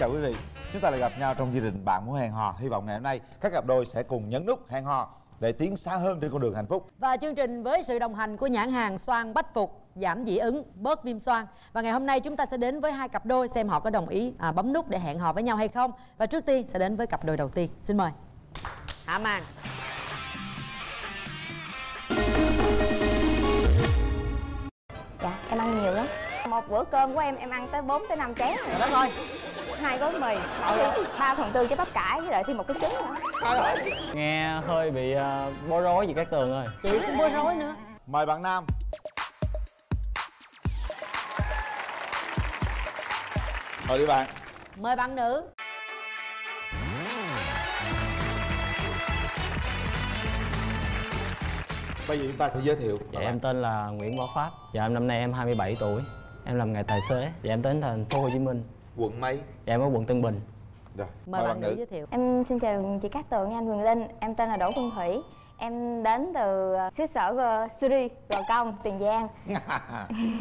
chào quý vị. Chúng ta lại gặp nhau trong chương trình Bạn muốn hẹn hò. Hy vọng ngày hôm nay các cặp đôi sẽ cùng nhấn nút hẹn hò Để tiến xa hơn trên con đường hạnh phúc. Và chương trình với sự đồng hành của nhãn hàng xoan bách phục giảm dị ứng, bớt viêm xoang. Và ngày hôm nay chúng ta sẽ đến với hai cặp đôi xem họ có đồng ý à, bấm nút để hẹn hò với nhau hay không. Và trước tiên sẽ đến với cặp đôi đầu tiên. Xin mời. Hạ Màn. Dạ, em ăn nhiều lắm Một bữa cơm của em, em ăn tới 4 tới 5 chén Trời đất ơi hai gói mì 3 phần tư trái bắp cải với lại thêm một cái trứng nữa. Nghe hơi bị uh, bối rối gì các tường ơi. Chị cũng bối rối nữa. Mời bạn Nam. Mời đi bạn. Mời bạn nữ. Bây giờ chúng ta sẽ giới thiệu. Dạ em tên là Nguyễn Võ Pháp. Dạ em năm nay em 27 tuổi em làm nghề tài xế dạ em đến thành phố Hồ Chí Minh. Quận mấy? Dạ em ở quận Tân Bình. Rồi, Mời, bạn, nữ giới thiệu. Em xin chào chị Cát Tường, anh Quỳnh Linh. Em tên là Đỗ Phương Thủy. Em đến từ ờ, xứ sở Suri, Gò Công, Tiền Giang.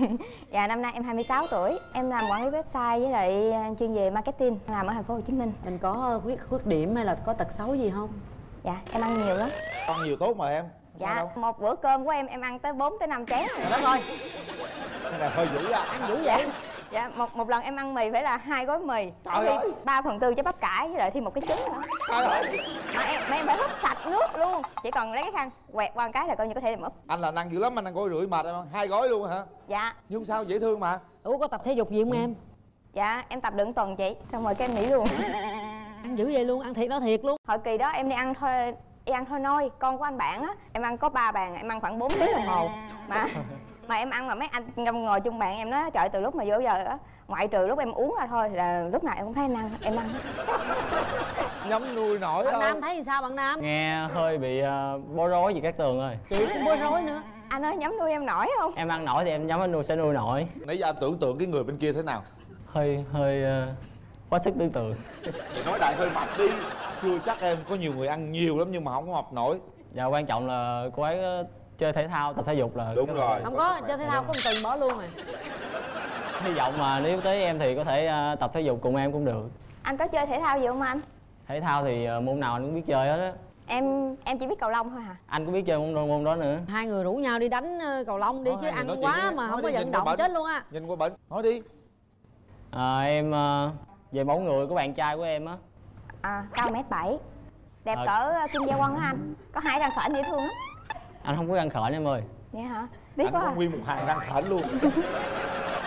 Dạ năm nay em 26 tuổi. Em làm quản lý website với lại ờ, chuyên về marketing Làm ở thành phố Hồ Chí Minh. Mình có khuyết khuyết điểm hay là có tật xấu gì không? Dạ, em ăn nhiều lắm. Con nhiều tốt mà em Dạ, đâu? một bữa cơm của em, em ăn tới 4 tới 5 chén. Trời đất ơi. Cái này hơi dữ à. Ăn dữ vậy? Dạ, một một lần em ăn mì phải là hai gói mì. Trời ơi. 3 phần tư trái bắp cải với lại thêm một cái trứng nữa. Trời ơi. Mà em, mà em phải húp sạch nước luôn. Chỉ cần lấy cái khăn quẹt qua một cái là coi như có thể làm úp. Anh là năng dữ lắm, anh ăn gói rưỡi mệt em Hai gói luôn hả? Dạ. Nhưng sao dễ thương mà. Ủa có tập thể dục gì không em? dạ em tập được tuần chị xong rồi cái em nghỉ luôn. Ăn dữ vậy luôn, ăn thiệt nói thiệt luôn. Hồi kỳ đó em đi ăn thôi đi ăn thôi nôi con của anh bạn á em ăn có ba bàn em ăn khoảng 4 tiếng đồng hồ. Mà mà em ăn mà mấy anh ngồi chung bàn em nói trời từ lúc mà vô giờ á ngoại trừ lúc em uống ra thôi là lúc nào em cũng thấy em ăn em ăn. Nhắm nuôi nổi Bạn không Nam thấy thì sao bạn Nam? nghe hơi bị uh, bối rối gì các tường ơi. Chị cũng bối rối nữa. Anh ơi nhắm nuôi em nổi không? Em ăn nổi thì em nhắm anh nuôi sẽ nuôi nổi. Nãy giờ anh tưởng tượng cái người bên kia thế nào? Hơi hơi uh, quá sức tượng Thì nói đại hơi mập đi Chưa chắc em có nhiều người ăn nhiều lắm nhưng mà không có mập nổi. Và quan trọng là cô ấy ờ, chơi thể thao tập thể dục là Đúng rồi. Không có, chơi thể thao có một tuần bỏ luôn rồi. Hy vọng mà nếu tới em thì có thể ờ, tập thể dục cùng em cũng được. Anh có chơi thể thao gì không anh? Thể thao thì ờ, môn nào anh cũng biết chơi hết á. Em em chỉ biết cầu lông thôi hả? Anh cũng biết chơi môn môn đó nữa. Hai người rủ nhau đi đánh cầu lông đi Nói chứ ăn quá đi, mà nói không đi, có vận động chết luôn á. Nhìn qua bệnh Nói đi. À, em về mẫu người của bạn trai của em á à cao mét bảy. Đẹp Ờ. cỡ ờ, kim gia quân á anh? Có hai răng khểnh dễ thương lắm. Anh không có ăn khởi em ơi. Vậy hả? Biết Anh quá có à. nguyên một hàng răng khểnh luôn.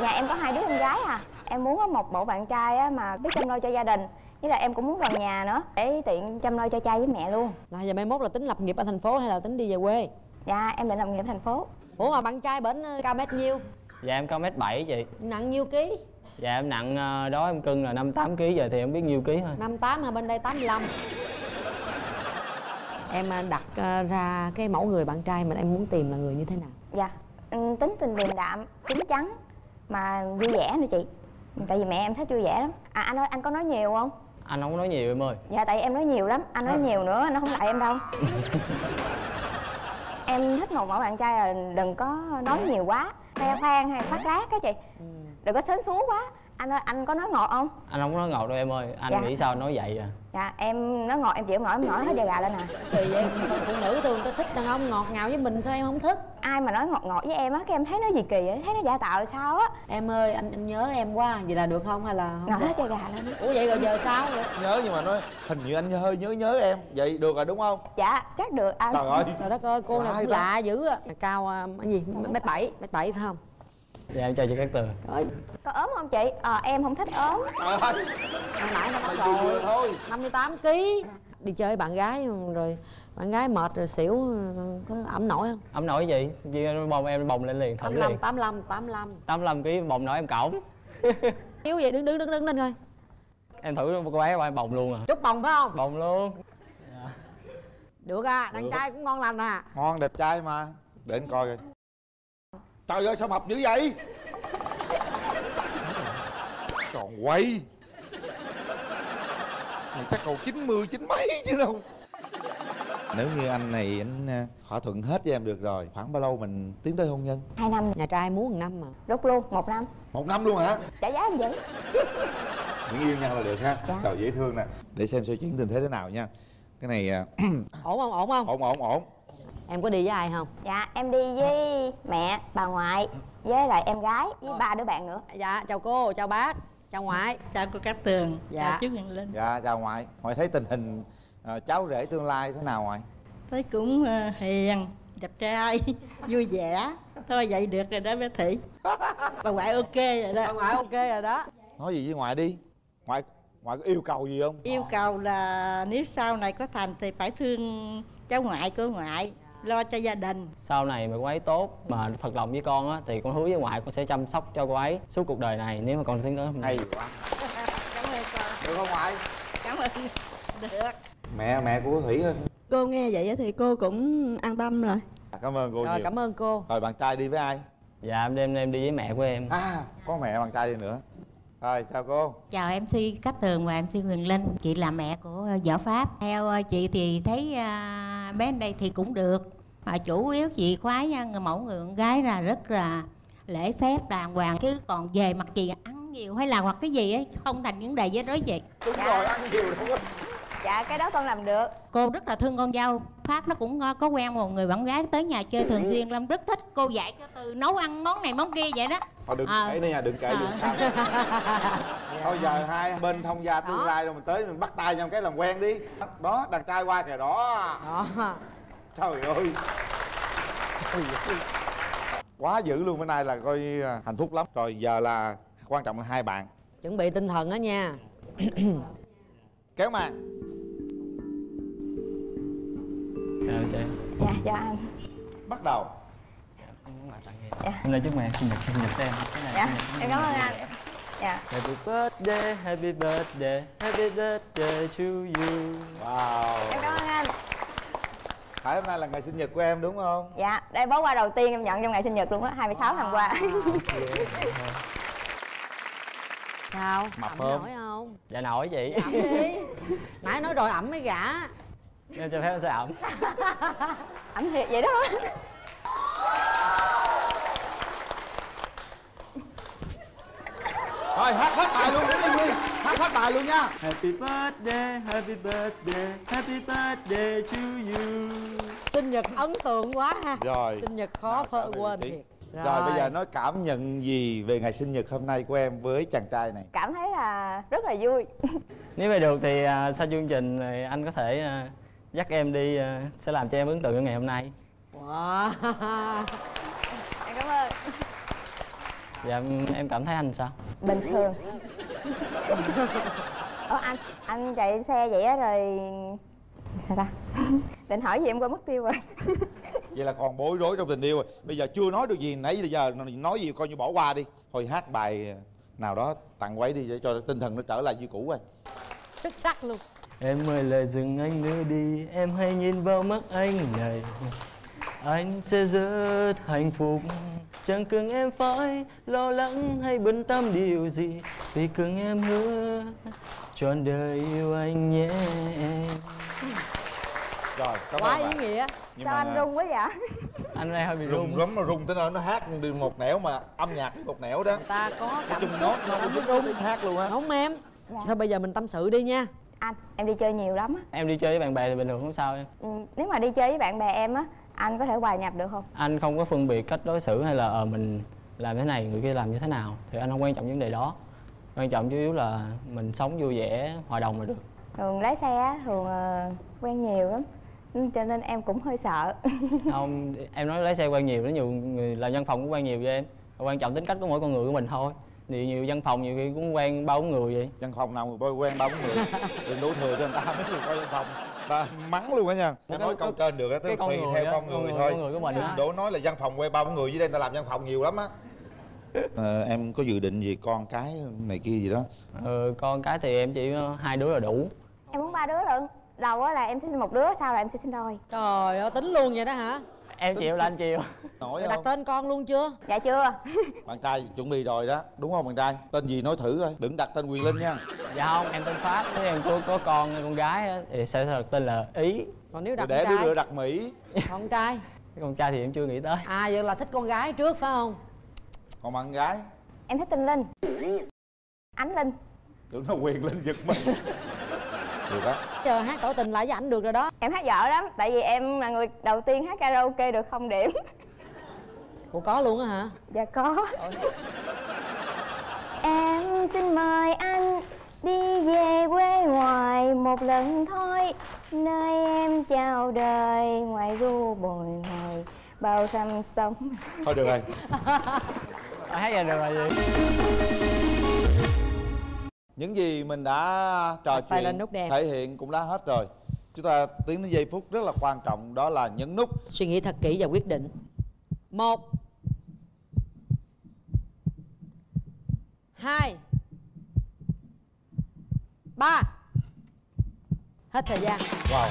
Nhà em có hai đứa em gái à. Em muốn có một mẫu bạn trai á mà biết chăm lo cho gia đình. Với là em cũng muốn gần nhà nữa để tiện chăm lo cho cha với mẹ luôn. Là giờ mai mốt là tính lập nghiệp ở thành phố hay là tính đi về quê? Dạ em định làm nghiệp ở thành phố. Ủa mà bạn trai bển ờ, cao mét nhiêu? dạ em cao mét bảy chị. Nặng nhiêu ký? Dạ em nặng ờ, đó em cân là năm tám kg giờ thì em biết nhiêu ký thôi. 58 hay bên đây 85 Em ờ, đặt ờ, ra cái mẫu người bạn trai mà em muốn tìm là người như thế nào? dạ ừ, tính tình điềm đạm chín chắn mà vui vẻ nữa chị. Tại vì mẹ em thích vui vẻ lắm. À anh ơi anh có nói nhiều không? Anh không có nói nhiều em ơi. Dạ tại em nói nhiều lắm. Anh nói nhiều nữa nó không lại em đâu. Em thích một mẫu bạn trai là đừng có nói nhiều quá. Khoe khoang hay khoác lác á chị đừng có sến súa quá. Anh ơi anh có nói ngọt không? Anh không có nói ngọt đâu em ơi. Anh Dạ. nghĩ sao nói vậy à? Dạ em nói ngọt em chịu không nổi em nói hết da gà lên nè. Kỳ vậy, phụ nữ thường ta thích đàn ông ngọt ngào với mình sao em không thích? ai mà nói ngọt ngọt với em á cái em thấy nó gì kỳ vậy? Thấy nó giả tạo sao á? Em ơi, anh anh nhớ em quá, vậy là được không hay là không ngọt được? hết da gà lên á Ủa vậy rồi giờ sao vậy? Nhớ nhưng mà nói Hình như anh hơi nhớ nhớ em. Vậy được rồi đúng không? Dạ chắc được. Anh Trời ơi. Trời đất ơi, cô này Lạ cũng ta. lạ dữ à. Cao ờ, cái gì, mét bảy, mét bảy phải không? Dạ em chào chị các tường. Trời có ốm không chị? Ờ em không thích ốm. Trời ơi. Hồi nãy nó vừa rồi. thôi. 58 kg Đi chơi bạn gái rồi bạn gái mệt rồi xỉu có ẩm nổi không? ấm nổi gì? Chị bồng em bồng lên liền thử 85, liền. 85, 85 85 kg bồng nổi em cõng Yếu vậy đứng đứng đứng đứng lên coi. Em thử cô ấy qua em bồng luôn à. Chút bồng phải không? bồng luôn. Được à, đàn trai cũng ngon lành à. Ngon đẹp trai mà. Để anh coi coi Trời ơi sao mập dữ vậy? Còn quay Này chắc còn 90, chín mấy chứ đâu. Nếu như anh này anh à, thỏa thuận hết với em được rồi Khoảng bao lâu mình tiến tới hôn nhân? hai năm. Nhà trai muốn một năm mà. Rút luôn một năm. Một năm luôn hả? trả giá làm gì nguyễn yêu nhau là được ha. Dạ. trời dễ thương nè. Để xem xoay chuyển tình thế thế nào nha. Cái này à, ổn không ổn không? Ổn ổn ổn em có đi với ai không? Dạ em đi với mẹ bà ngoại với lại em gái với ba đứa bạn nữa. Dạ chào cô chào bác chào ngoại. Chào cô Cát Tường. Dạ. chào chú Huyền Linh. Dạ chào ngoại. Ngoại thấy tình hình à, cháu rể tương lai thế nào ngoại? Thấy cũng ờ, hiền đẹp trai vui vẻ. Thôi vậy được rồi đó bé thị bà ngoại ok rồi bà đó ngoại ok rồi đó. Nói gì với ngoại đi. Ngoại ngoại có yêu cầu gì không? Yêu cầu là nếu sau này có thành thì phải thương cháu ngoại của ngoại lo cho gia đình. Sau này mà cô ấy tốt mà thật lòng với con á thì con hứa với ngoại con sẽ chăm sóc cho cô ấy suốt cuộc đời này nếu mà con tiến tới. Hôm nay hay quá. Cảm ơn con. Được không ngoại? Cảm ơn. Được. Mẹ mẹ của thủy ơi. cô nghe vậy thì cô cũng an tâm rồi. Cảm ơn cô rồi nhiều. cảm ơn cô. Rồi bạn trai đi với ai? Dạ em đem em đi với mẹ của em. À có mẹ bạn trai đi nữa rồi chào cô. Chào MC Cát Tường và MC Huyền Linh. Chị là mẹ của ờ, võ Pháp. Theo ờ, chị thì thấy à, bé ở đây thì cũng được. Mà Chủ yếu chị khoái nha, người mẫu người con gái là rất là lễ phép đàng hoàng. Chứ còn về mặt chị ăn nhiều hay là hoặc cái gì ấy Không thành vấn đề với đối chị. Đúng rồi ăn nhiều đúng không dạ cái đó con làm được. Cô rất là thương con dâu. Pháp nó cũng có quen một người bạn gái tới nhà chơi thường xuyên lắm. Rất thích. Cô dạy cho từ nấu ăn món này món kia vậy đó. Thôi đừng À. kể nữa nha đừng kể đừng sao thôi giờ hai bên thông gia tương Đó. lai rồi mình tới mình bắt tay nhau cái làm quen đi. Đó đàn trai qua kìa đó. Đó. Trời ơi. Quá dữ luôn bữa nay là coi à, hạnh phúc lắm. Rồi giờ là quan trọng là hai bạn. Chuẩn bị tinh thần đó nha. Kéo màn chào chị dạ cho anh. Bắt đầu. Hôm nay chúc mẹ sinh nhật sinh nhật em. Cái này dạ em cảm ơn anh. Dạ. Happy birthday, happy birthday, happy birthday to you. wow. Em cảm ơn anh. Phải hôm nay là ngày sinh nhật của em đúng không? Dạ đây bó quà đầu tiên em nhận trong ngày sinh nhật luôn á 26 năm qua. Sao? Mập ẩm không? nổi không? Dạ nổi chị. ẩm đi. Nãy nói rồi ẩm mấy gã Em cho phép em sẽ ẩm. ẩm thiệt vậy đó. Rồi hát hết bài luôn đi đi hát hết bài luôn nha. Happy birthday, happy birthday, happy birthday to you. sinh nhật ấn tượng quá ha. Rồi. Sinh nhật khó phơ quên thiệt. Rồi. bây giờ nói cảm nhận gì về ngày sinh nhật hôm nay của em với chàng trai này? Cảm thấy là rất là vui. Nếu mà được thì à, sau chương trình thì anh có thể à, dắt em đi à, sẽ làm cho em ấn tượng trong ngày hôm nay. wow. Em cảm ơn. Dạ em- em cảm thấy anh sao? bình thường. Ủa anh anh chạy xe vậy á rồi sao ta? Định hỏi gì em quên mất tiêu rồi. Vậy là còn bối rối trong tình yêu rồi. Bây giờ chưa nói được gì nãy giờ nói gì coi như bỏ qua đi. Thôi hát bài nào đó tặng quấy đi để cho tinh thần nó trở lại như cũ rồi. Xuất sắc luôn Em ơi lời dừng anh nữa đi. Em hãy nhìn vào mắt anh này. Anh sẽ rất hạnh phúc. Chẳng cần em phải lo lắng hay bận tâm điều gì. Vì cần em hứa trọn đời yêu anh nhé. Em rồi cảm quá ơn ý bạn nghĩa. Nhưng sao anh run quá vậy? Anh đây hơi bị rung run. lắm nó rung tới nơi nó hát đi một nẻo mà âm nhạc đi một nẻo đó. Người ta có cảm xúc nó mới nó rung hát luôn á. Đúng không em. Dạ. thôi bây giờ mình tâm sự đi nha anh em đi chơi nhiều lắm á. Em đi chơi với bạn bè thì bình thường không sao em. Ừ, nếu mà đi chơi với bạn bè em á anh có thể hòa nhập được không? Anh không có phân biệt cách đối xử hay là ờ, mình làm thế này người kia làm như thế nào Thì anh không quan trọng vấn đề đó. Quan trọng chủ yếu là mình sống vui vẻ, hòa đồng là được. Thường lái xe á thường ờ, quen nhiều lắm Ừ, cho nên em cũng hơi sợ. Không em nói lái xe quen nhiều nó nhiều người làm văn phòng cũng quen nhiều với em. Quan trọng tính cách của mỗi con người của mình thôi thì nhiều văn phòng nhiều khi cũng quen ba bốn người vậy. Văn phòng nào mà bôi quen ba bốn người? Đừng đổ thừa cho người ta mấy người coi văn phòng. Ta mắng luôn á nha. Em Cái- nói câu trên được á cái tức tùy theo con người người- thôi. con người của mình đổ nói là văn phòng quen ba bốn người dưới đây người ta làm văn phòng nhiều lắm á. Ờ, em có dự định gì con cái này kia gì đó? Ờ, con cái thì em chỉ hai đứa là đủ. Em muốn ba đứa lận. Đầu á là em sẽ sinh một đứa sau là em sẽ sinh đôi. Trời ơi tính luôn vậy đó hả em chịu là anh chịu. Nổi đặt tên con luôn chưa? Dạ chưa. Bạn trai chuẩn bị rồi đó. Đúng không bạn trai? Tên gì nói thử coi. Đừng đặt tên quyền linh nha. Dạ không em tên pháp. Nếu em có, có con con gái á, thì sẽ đặt tên là ý. Còn nếu đặt để đứa nữa đặt mỹ. Con trai. Con trai thì em chưa nghĩ tới. À vậy là thích con gái trước phải không? Còn bạn gái? Em thích tinh linh. Ánh linh. Tưởng nó quyền linh giật mình được đó chờ hát tỏ tình lại với ảnh được rồi đó. Em hát dở lắm tại vì em là người đầu tiên hát karaoke được không điểm. Ủa có luôn á hả? Dạ có. Em xin mời anh đi về quê ngoài một lần thôi. Nơi em chào đời ngoài ru bồi hồi bao năm sống. Thôi được rồi. Hát ra được rồi gì những gì mình đã trò Đặt chuyện thể hiện cũng đã hết rồi. Chúng ta tiến đến giây phút rất là quan trọng đó là nhấn nút. Suy nghĩ thật kỹ và quyết định. Một hai ba. Hết thời gian. Wow.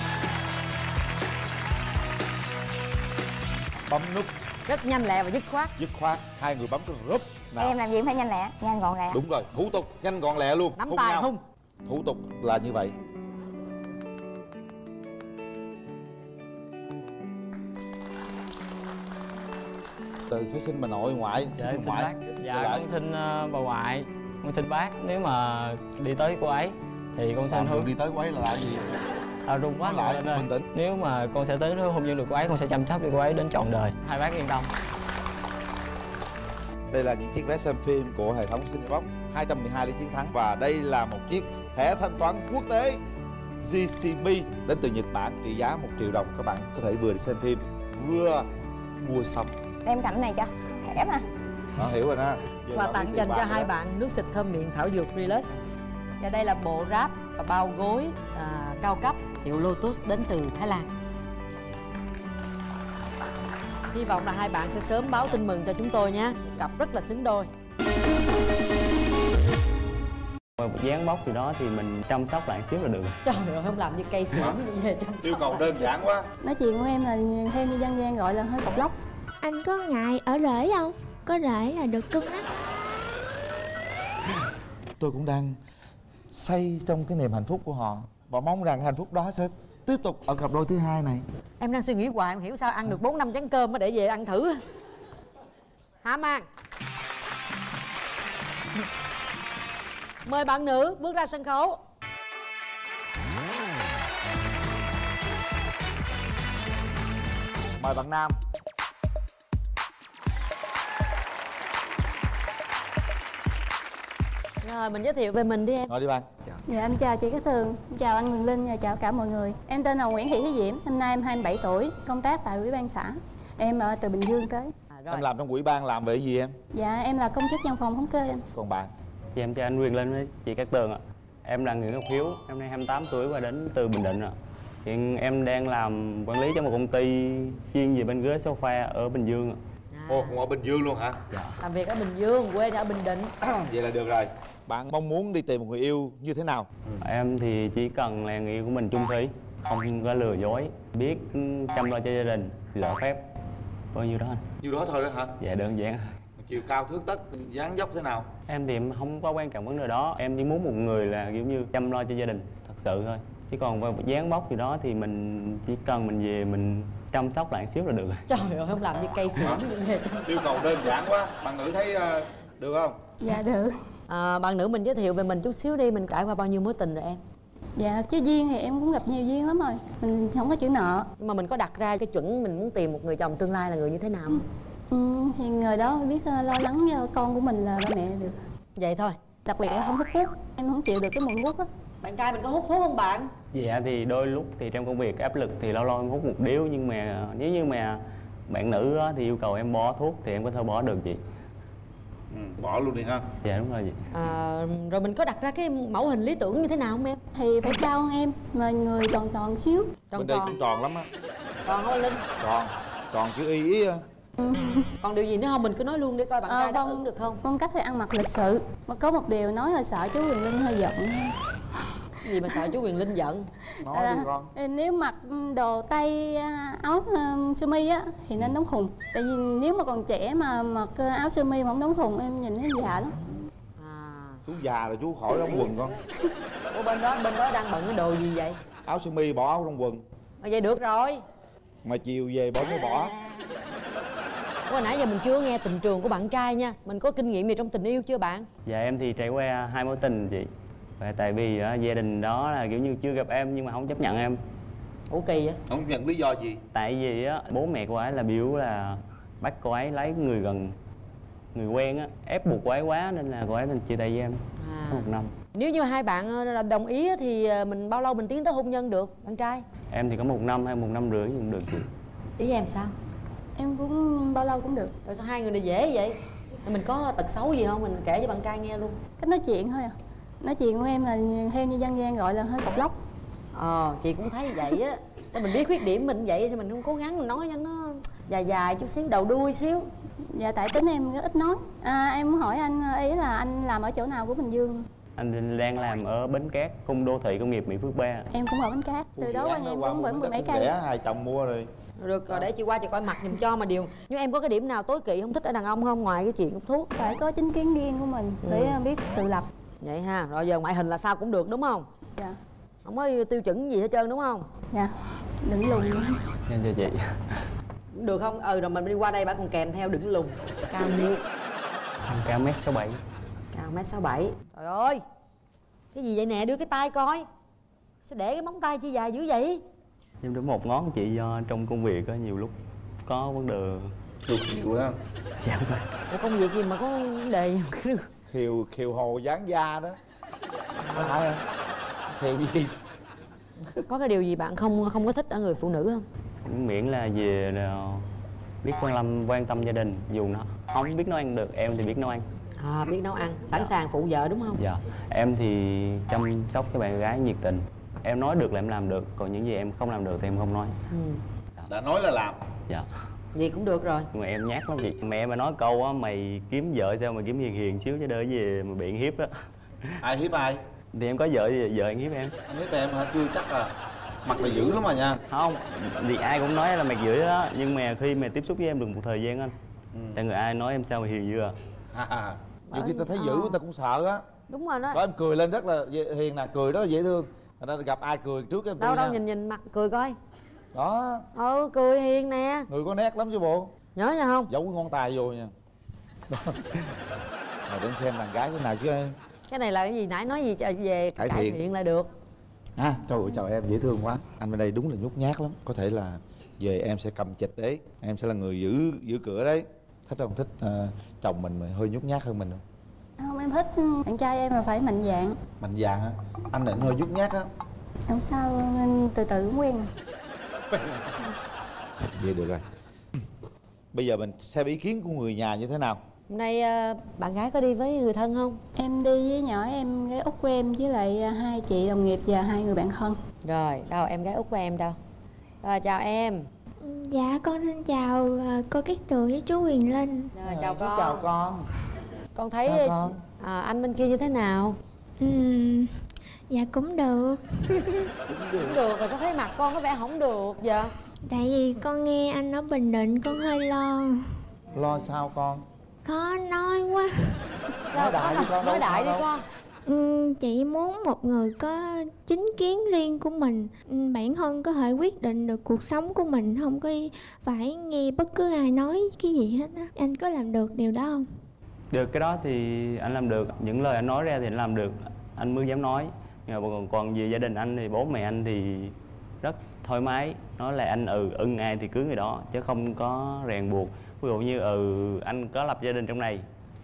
Bấm nút. Rất nhanh lẹ và dứt khoát. Dứt khoát hai người bấm cái rúp nào em làm gì cũng phải nhanh lẹ nhanh gọn lẹ. Đúng rồi thủ tục nhanh gọn lẹ luôn nắm nhau. hung thủ tục là như vậy. Từ phải xin bà nội ngoại dạ xin ngoại. bác. Dạ lại. con xin ờ, bà ngoại con xin bác. Nếu mà đi tới cô ấy thì con xin hứa đi tới quấy là lại gì? À, run quá. Lại, bình tĩnh. nếu mà con sẽ tới hôn nhân được cô ấy con sẽ chăm sóc cho cô ấy đến trọn đời. Hai bác yên tâm đây là những chiếc vé xem phim của hệ thống Cinebox 212 lý chiến thắng. Và đây là một chiếc thẻ thanh toán quốc tế GCB đến từ Nhật Bản trị giá 1 triệu đồng. Các bạn có thể vừa đi xem phim vừa mua sắm. Đem cảnh này cho. Thẻ mà. Đó hiểu rồi đó. Quà bạn tặng dành cho hai đó. bạn nước xịt thơm miệng thảo dược relax. Và đây là bộ ráp và bao gối à, cao cấp hiệu Lotus đến từ Thái Lan hy vọng là hai bạn sẽ sớm báo tin mừng cho chúng tôi nhé. Cặp rất là xứng đôi. Dán bóc gì đó thì mình chăm sóc lại xíu là được. Trời ơi không làm như cây kiển như về chăm yêu sóc cầu lại. đơn giản quá. Nói chuyện của em là theo như dân gian gọi là hơi cọc lóc. Anh có ngại ở rễ không? Có rễ là được cưng lắm. Tôi cũng đang say trong cái niềm hạnh phúc của họ. Và mong rằng hạnh phúc đó sẽ tiếp tục ở cặp đôi thứ hai này. Em đang suy nghĩ hoài không hiểu sao ăn được bốn năm chén cơm mới để về ăn thử. Hả mang? Mời bạn nữ bước ra sân khấu. Mời bạn nam rồi mình giới thiệu về mình đi em. Ngồi đi bạn. Dạ. Em chào chị Cát Tường em chào anh Quyền Linh và chào cả mọi người. Em tên là Nguyễn Thị Thúy Diễm. Năm nay em 27 tuổi công tác tại ủy ban xã. Em ở từ Bình Dương tới. À, rồi. em làm trong quỹ ban làm về cái gì em? Dạ em là công chức văn phòng thống kê em. Còn bạn? Dạ em chào anh Quyền Linh với chị Cát Tường ạ. Em là Nguyễn Ngọc Hiếu, năm nay 28 tuổi và đến từ Bình Định ạ. Hiện em đang làm quản lý cho một công ty chuyên về bên ghế sofa ở Bình Dương ạ. Ồ còn ở bình dương luôn hả? Làm việc ở bình dương quê ở bình định. Vậy là được rồi bạn mong muốn đi tìm một người yêu như thế nào? Em thì chỉ cần là người yêu của mình trung thủy Không có lừa dối, biết chăm lo cho gia đình, lỡ phép. Bao nhiêu đó anh? Nhiêu đó thôi đó hả? Dạ đơn giản. Chiều cao thước tất dáng dốc thế nào? Em thì em không có quan trọng vấn đề đó. Em chỉ muốn một người là kiểu như chăm lo cho gia đình Thật sự thôi. Chứ còn về dáng bóc gì đó thì mình chỉ cần mình về mình chăm sóc lại xíu là được rồi. Trời ơi không làm như cây kiển như về chăm yêu cầu đơn giản quá. Bạn nữ thấy ờ, được không? Dạ được à, bạn nữ mình giới thiệu về mình chút xíu đi mình trải qua bao nhiêu mối tình rồi em? Dạ chứ duyên thì em cũng gặp nhiều duyên lắm rồi. Mình không có chữ nợ. Nhưng mà mình có đặt ra cái chuẩn mình muốn tìm một người chồng tương lai là người như thế nào? Ừ, thì người đó biết ờ, lo lắng cho con của mình là ba mẹ được. Vậy thôi. Đặc biệt là không hút thuốc. Em không chịu được cái mùi hút á. Bạn trai mình có hút thuốc không bạn? Dạ thì đôi lúc thì trong công việc áp lực thì lâu lâu em hút một điếu Nhưng mà nếu như mà bạn nữ á, thì yêu cầu em bỏ thuốc thì em có thể bỏ được chị ừ, bỏ luôn đi ha. Dạ đúng rồi chị. À, rồi mình có đặt ra cái mẫu hình lý tưởng như thế nào không em? Thì phải cao hơn em mà người tròn tròn xíu. Tròn bên đây tròn. cũng tròn lắm á. Tròn không linh? Tròn tròn chữ y ý á. còn điều gì nữa không? Mình cứ nói luôn để coi bạn Ờ, trai đáp vâng. ứng được không? Phong cách thì ăn mặc lịch sự. Mà có một điều nói là sợ chú Quyền Linh hơi giận gì mà sợ chú quyền linh giận? Nói À, đi con. nếu mặc đồ tây à, áo à, sơ mi á thì nên đóng thùng. Tại vì nếu mà còn trẻ mà mặc à, áo sơ mi mà không đóng thùng em nhìn thấy già lắm. À. Chú già rồi chú khỏi đóng quần con. Ủa bên đó bên đó đang bận cái đồ gì vậy? Áo sơ mi bỏ áo trong quần. À, vậy được rồi. Mà chiều về bỏ mới bỏ. Ủa, hồi nãy giờ mình chưa nghe tình trường của bạn trai nha. Mình có kinh nghiệm gì trong tình yêu chưa bạn? Dạ em thì trải qua hai mối tình chị Và tại vì á, gia đình đó là kiểu như chưa gặp em nhưng mà không chấp nhận em. Ủ kỳ vậy? Không nhận lý do gì? Tại vì á bố mẹ cô ấy là biểu là bắt cô ấy lấy người gần người quen á ép buộc cô ấy quá nên là cô ấy nên chia tay với em à. có một năm. Nếu như hai bạn ờ, đồng ý á, thì ờ, mình bao lâu mình tiến tới hôn nhân được bạn trai? Em thì có một năm hay một năm rưỡi cũng được. Chị ý em sao? Em cũng bao lâu cũng được. Rồi sao hai người này dễ vậy? Mình có tật xấu gì không? Mình kể cho bạn trai nghe luôn. Cách nói chuyện thôi à nói chuyện của em là theo như dân gian gọi là hơi cọc lóc. Ờ chị cũng thấy vậy á. Để mình biết khuyết điểm mình vậy thì mình không cố gắng mình nói cho nó dài dài chút xíu đầu đuôi xíu. Dạ tại tính em ít nói. À, em muốn hỏi anh ý là anh làm ở chỗ nào của bình dương? Anh đang làm ở bến cát cung đô thị công nghiệp mỹ phước 3 em cũng ở bến cát. Từ đó qua nhà em cũng phải mười mấy cây. rẻ hai chồng mua rồi. Được rồi để chị qua chị coi mặt giùm cho mà điều. Nhưng em có cái điểm nào tối kỵ không? Thích ở đàn ông không? Ngoài cái chuyện hút thuốc. Phải có chính kiến riêng của mình để Ừ. biết tự lập vậy ha rồi giờ ngoại hình là sao cũng được đúng không? Dạ. Không có tiêu chuẩn gì hết trơn đúng không? Dạ đừng lùn em cho chị. Được không? Ừ rồi mình đi qua đây bạn còn kèm theo đừng lùn cao nhiêu? Cao mét sáu bảy. Cao mét sáu bảy. Trời ơi! Cái gì vậy nè? Đưa cái tay coi. Sao để cái móng tay chi dài dữ vậy? Em đến một ngón chị do trong công việc có nhiều lúc có vấn đề. Được nhiều á dạ Ủa, công việc gì mà có vấn đề gì? Khiều khiều hồ dán da đó. Có phải không? Khiều gì? Có cái điều gì bạn không không có thích ở người phụ nữ không? Miễn là về biết quan tâm quan tâm gia đình dù nó không biết nấu ăn được em thì biết nấu ăn. À biết nấu ăn sẵn sàng phụ vợ đúng không? Dạ. Em thì chăm sóc cái bạn gái nhiệt tình. Em nói được là em làm được còn những gì em không làm được thì em không nói. Ừ. đã nói là làm. Dạ gì cũng được rồi. Nhưng mà em nhát lắm chị. Mẹ mà nói câu á mày kiếm vợ sao mà kiếm hiền hiền xíu chứ đỡ về mà bị hiếp á. Ai hiếp ai? Thì em có vợ thì vợ em hiếp em. Hiếp em hả? Chưa chắc à. Mặt mày dữ lắm mà nha. Không thì ai cũng nói là mày dữ đó nhưng mà khi mà tiếp xúc với em được một thời gian anh ừ. tại người ai nói em sao mà hiền dữ à? À, nhiều khi ta thấy dữ người ta cũng sợ á. Đúng rồi đó. Có em cười lên rất là dễ- hiền nè cười rất là dễ thương. Thành ra gặp ai cười trước em đâu đâu nha. nhìn nhìn mặt cười coi đó. Ừ cười hiền nè. Người có nét lắm chứ bộ. Nhớ nha không? Giấu cái ngón tay vô nha. Rồi đến xem đàn gái thế nào chứ. Em cái này là cái gì? Nãy nói gì về Cải cải thiện. thiện là được. À trời ơi chào em dễ thương quá. Anh bên đây đúng là nhút nhát lắm. Có thể là về em sẽ cầm chịch đấy. Em sẽ là người giữ giữ cửa đấy. Thích không? Thích ờ, chồng mình mà hơi nhút nhát hơn mình không? Không em thích. Bạn trai em là phải mạnh dạn. Mạnh dạn hả? Anh định hơi nhút nhát á. Không sao từ từ cũng quen vậy được rồi. Bây giờ mình xem ý kiến của người nhà như thế nào. Hôm nay ờ, bạn gái có đi với người thân không? Em đi với nhỏ em gái út của em với lại à, hai chị đồng nghiệp và hai người bạn thân. Rồi đâu em gái út của em đâu? Rồi chào em. Dạ con xin chào à, cô Cát Tường với chú Huyền Linh. Rồi chào con. chào con. Con thấy con. à, anh bên kia như thế nào? Ừm, Dạ cũng được. Cũng được rồi sao thấy mặt con có vẻ không được vậy? Tại vì con nghe anh ở Bình Định con hơi lo. Lo sao con? Khó nói quá. Nói đại đi con, nói đại đi con. Ừm, Chị muốn một người có chính kiến riêng của mình. Ừm, Bản thân có thể quyết định được cuộc sống của mình Không có phải nghe bất cứ ai nói cái gì hết á. Anh có làm được điều đó không? được cái đó thì anh làm được. Những lời anh nói ra thì anh làm được. Anh mới dám nói. mà còn còn về gia đình anh thì bố mẹ anh thì rất thoải mái. Nói là anh ừ ưng ai thì cưới người đó chứ không có ràng buộc. Ví dụ như ừ anh có lập gia đình trong này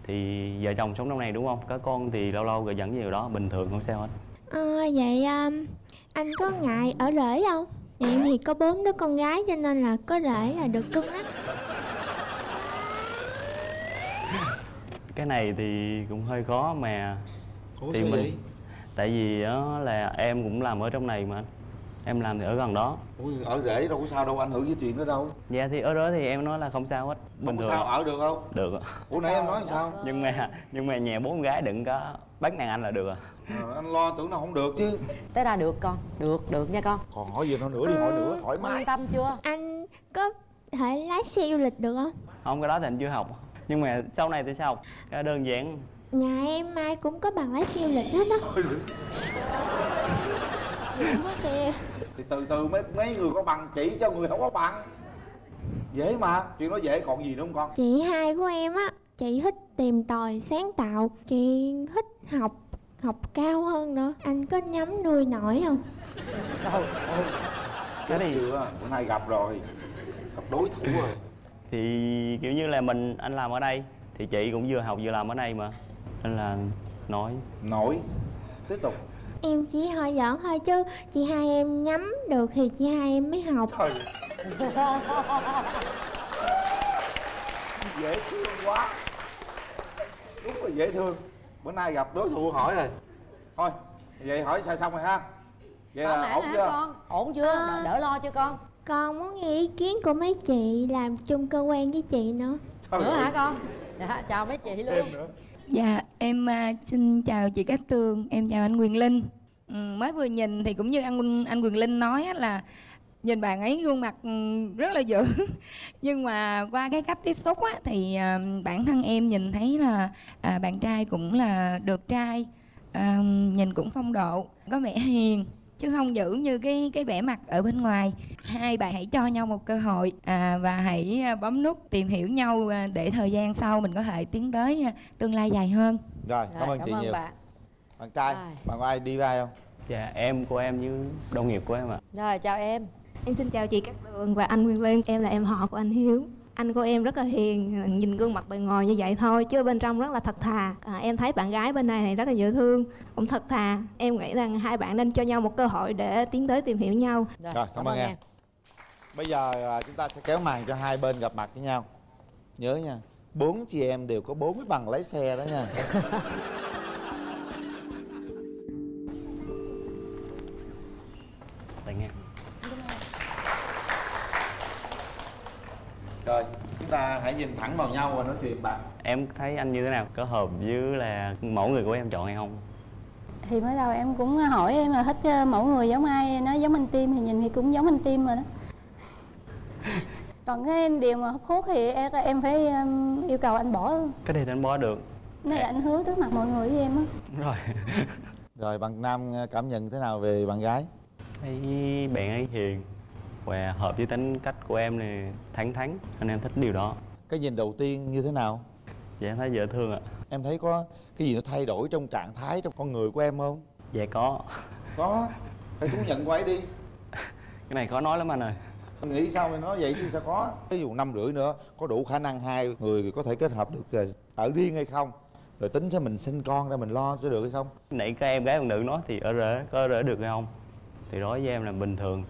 thì vợ chồng sống trong này đúng không? Có con thì lâu lâu rồi dẫn về đó bình thường không sao hết. À, vậy um, anh có ngại ở rể không? Em thì có bốn đứa con gái cho nên là có rể là được cưng lắm. Cái này thì cũng hơi khó mà Ủa thì sao mình. vậy? Tại vì đó là em cũng làm ở trong này mà anh. em làm thì ở gần đó. Ủa, ở rể đâu có sao đâu ảnh hưởng với chuyện đó đâu. Dạ thì ở đó thì em nói là không sao hết. Bình không thường. sao ở được không? Được. Ạ. ủa nãy em nói sao? Nhưng mà nhưng mà nhà bốn gái đừng có bắt nạt anh là được à Ờ, anh lo tưởng nào không được chứ. Tới ra được con. Được được nha con. Còn hỏi gì nữa nữa đi hỏi nữa thoải mái. yên tâm chưa? Anh có thể lái xe du lịch được không? không cái đó thì anh chưa học. Nhưng mà sau này thì sao? Học cái đơn giản Nhà em ai cũng có bằng lái du lịch hết á. Không có xe. Thì từ từ mấy mấy người có bằng chỉ cho người không có bằng. Dễ mà chuyện đó dễ còn gì nữa không con? Chị hai của em á Chị thích tìm tòi sáng tạo. Chị thích học học cao hơn nữa. Anh có nhắm nuôi nổi không? Trời ơi. cái này chưa bữa nay gặp rồi. Gặp đối thủ rồi. Thì kiểu như là mình anh làm ở đây thì chị cũng vừa học vừa làm ở đây mà nên là nói. Nổi tiếp tục. Em chỉ hỏi giỡn thôi chứ chị hai em nhắm được thì chị hai em mới học. Trời. Dễ thương quá. Đúng là dễ thương. Bữa nay gặp đối thủ hỏi rồi. Thôi Vậy hỏi sai xong rồi ha? Vậy Con là ổn hả chưa? con? Ổn chưa? Đỡ, đỡ lo chưa con? Con muốn nghe ý kiến của mấy chị làm chung cơ quan với chị nữa. Trời nữa ơi, hả con? Dạ chào mấy chị luôn. Thêm nữa Dạ, em à, xin chào chị Cát Tường, em chào anh Quyền Linh. Ừ, mới vừa nhìn thì cũng như anh anh Quyền Linh nói á là nhìn bạn ấy gương mặt ừ, rất là dữ. Nhưng mà qua cái cách tiếp xúc á thì à, bản thân em nhìn thấy là à, bạn trai cũng là được trai, nhìn cũng phong độ, có vẻ hiền chứ không giữ như cái cái vẻ mặt ở bên ngoài. Hai bạn hãy cho nhau một cơ hội à, và hãy à, bấm nút tìm hiểu nhau à, để thời gian sau mình có thể tiến tới à, tương lai dài hơn. Rồi Rồi, cảm ơn chị nhiều. bạn. Bạn trai Rồi. Bạn có ai đi vai không? Dạ em của em với đồng nghiệp của em ạ. Rồi chào em. Em xin chào chị Cát Tường và anh Nguyên Linh Em là em họ của anh Hiếu Anh của em rất là hiền, nhìn gương mặt bề ngoài như vậy thôi Chứ bên trong rất là thật thà. À, Em thấy bạn gái bên này này rất là dễ thương Cũng thật thà. Em nghĩ rằng hai bạn nên cho nhau một cơ hội để tiến tới tìm hiểu nhau. Rồi, Rồi cảm, ơn em. Bây giờ à, chúng ta sẽ kéo màn cho hai bên gặp mặt với nhau. Nhớ nha Bốn chị em đều có bốn cái bằng lái xe đó nha Rồi chúng ta hãy nhìn thẳng vào nhau và nói chuyện bạn. Em thấy anh như thế nào? Có hợp với là mẫu người của em chọn hay không? Thì mới đầu em cũng hỏi em là thích ờ, mẫu người giống ai nói giống anh tim thì nhìn thì cũng giống anh tim rồi đó. Còn cái điều mà hút thuốc thì em, em phải yêu cầu anh bỏ. Cái này thì anh bỏ được. Nên là anh hứa trước mặt mọi người với em á. Rồi. Rồi bạn Nam à, cảm nhận thế nào về bạn gái? Thấy bạn ấy hiền và hợp với tính cách của em này thẳng thắn anh em thích điều đó. Cái nhìn đầu tiên như thế nào? Dạ em thấy dễ thương ạ. Em thấy có cái gì nó thay đổi trong trạng thái trong con người của em không? Dạ có. Có. Phải thú nhận cô ấy đi. Cái này khó nói lắm anh ơi. Em nghĩ sao mày nói vậy chứ sao có? Ví dụ năm rưỡi nữa Có đủ khả năng hai người có thể kết hợp được à, ở riêng hay không? Rồi tính cho mình sinh con ra mình lo cho được hay không? Nãy các em gái còn nữ nói thì ở rể có ở rể được hay không? Thì đối với em là bình thường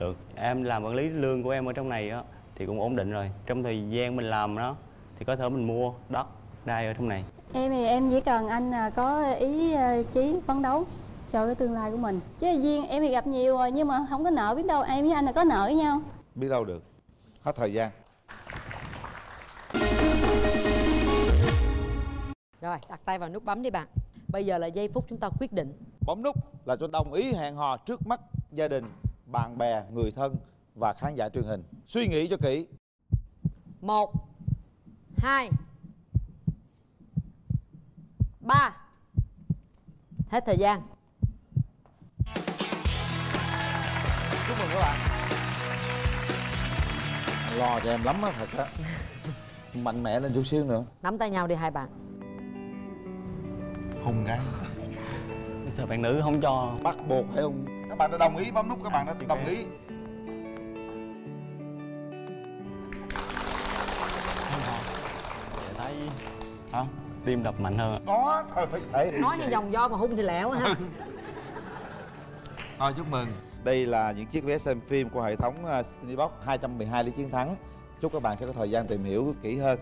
được. Em làm quản lý lương của em ở trong này á thì cũng ổn định rồi. Trong thời gian mình làm nó thì có thể mình mua đất đai ở trong này. Em thì em chỉ cần anh là có ý ờ, chí phấn đấu cho cái tương lai của mình. Chứ duyên em thì gặp nhiều rồi nhưng mà không có nợ biết đâu. Em với anh là có nợ với nhau. Biết đâu được. Hết thời gian. Rồi đặt tay vào nút bấm đi bạn. Bây giờ là giây phút chúng ta quyết định. Bấm nút là cho đồng ý hẹn hò trước mắt gia đình, bạn bè, người thân và khán giả truyền hình. Suy nghĩ cho kỹ. một hai ba hết thời gian Chúc mừng các bạn. Lo cho em lắm á thật á. Mạnh mẽ lên chút xíu nữa. nắm tay nhau đi hai bạn Hùng gái. sao bạn nữ không cho Bắt buộc phải hùng. Các bạn đã đồng ý bấm nút các bạn đã đồng ý. Thấy Hả? tim đập mạnh hơn. Đó, thôi phải thể nói như dòng do mà hung thì lẹo ha Thôi chúc mừng. Đây là những chiếc vé xem phim của hệ thống uh, Cinebox 212 lý chiến thắng. Chúc các bạn sẽ có thời gian tìm hiểu kỹ hơn.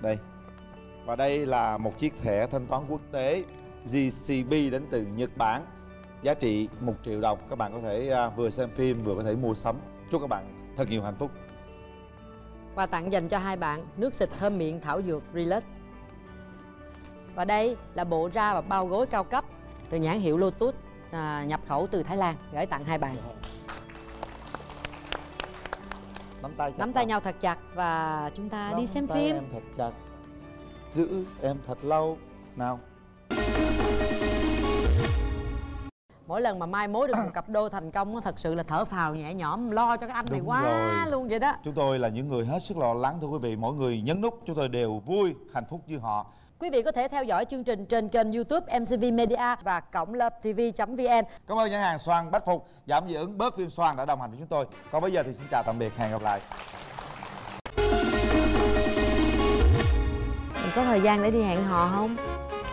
Đây. Và đây là một chiếc thẻ thanh toán quốc tế GCB đến từ Nhật Bản. Giá trị 1 triệu đồng. Các bạn có thể uh, vừa xem phim vừa có thể mua sắm. Chúc các bạn thật nhiều hạnh phúc. Và tặng dành cho hai bạn nước xịt thơm miệng thảo dược Relax. Và đây là bộ ra và bao gối cao cấp từ nhãn hiệu Lotus à, nhập khẩu từ Thái Lan gửi tặng hai bạn. Nắm tay Nắm tay nhau thật chặt và chúng ta đi Nắm xem tay phim. em thật chặt. Giữ em thật lâu. Nào. Mỗi lần mà mai mối được một cặp đôi thành công á, thật sự là thở phào nhẹ nhõm lo cho cái anh này Đúng quá rồi. luôn vậy đó. Chúng tôi là những người hết sức lo lắng thưa quý vị. Mỗi người nhấn nút chúng tôi đều vui, hạnh phúc như họ. Quý vị có thể theo dõi chương trình trên kênh YouTube MCV Media và cổng lovetv.vn. Cảm ơn nhãn hàng Xoan Bách Phục giảm dị ứng bớt viêm xoang đã đồng hành với chúng tôi. Còn bây giờ thì xin chào tạm biệt, hẹn gặp lại. Mình có thời gian để đi hẹn hò không?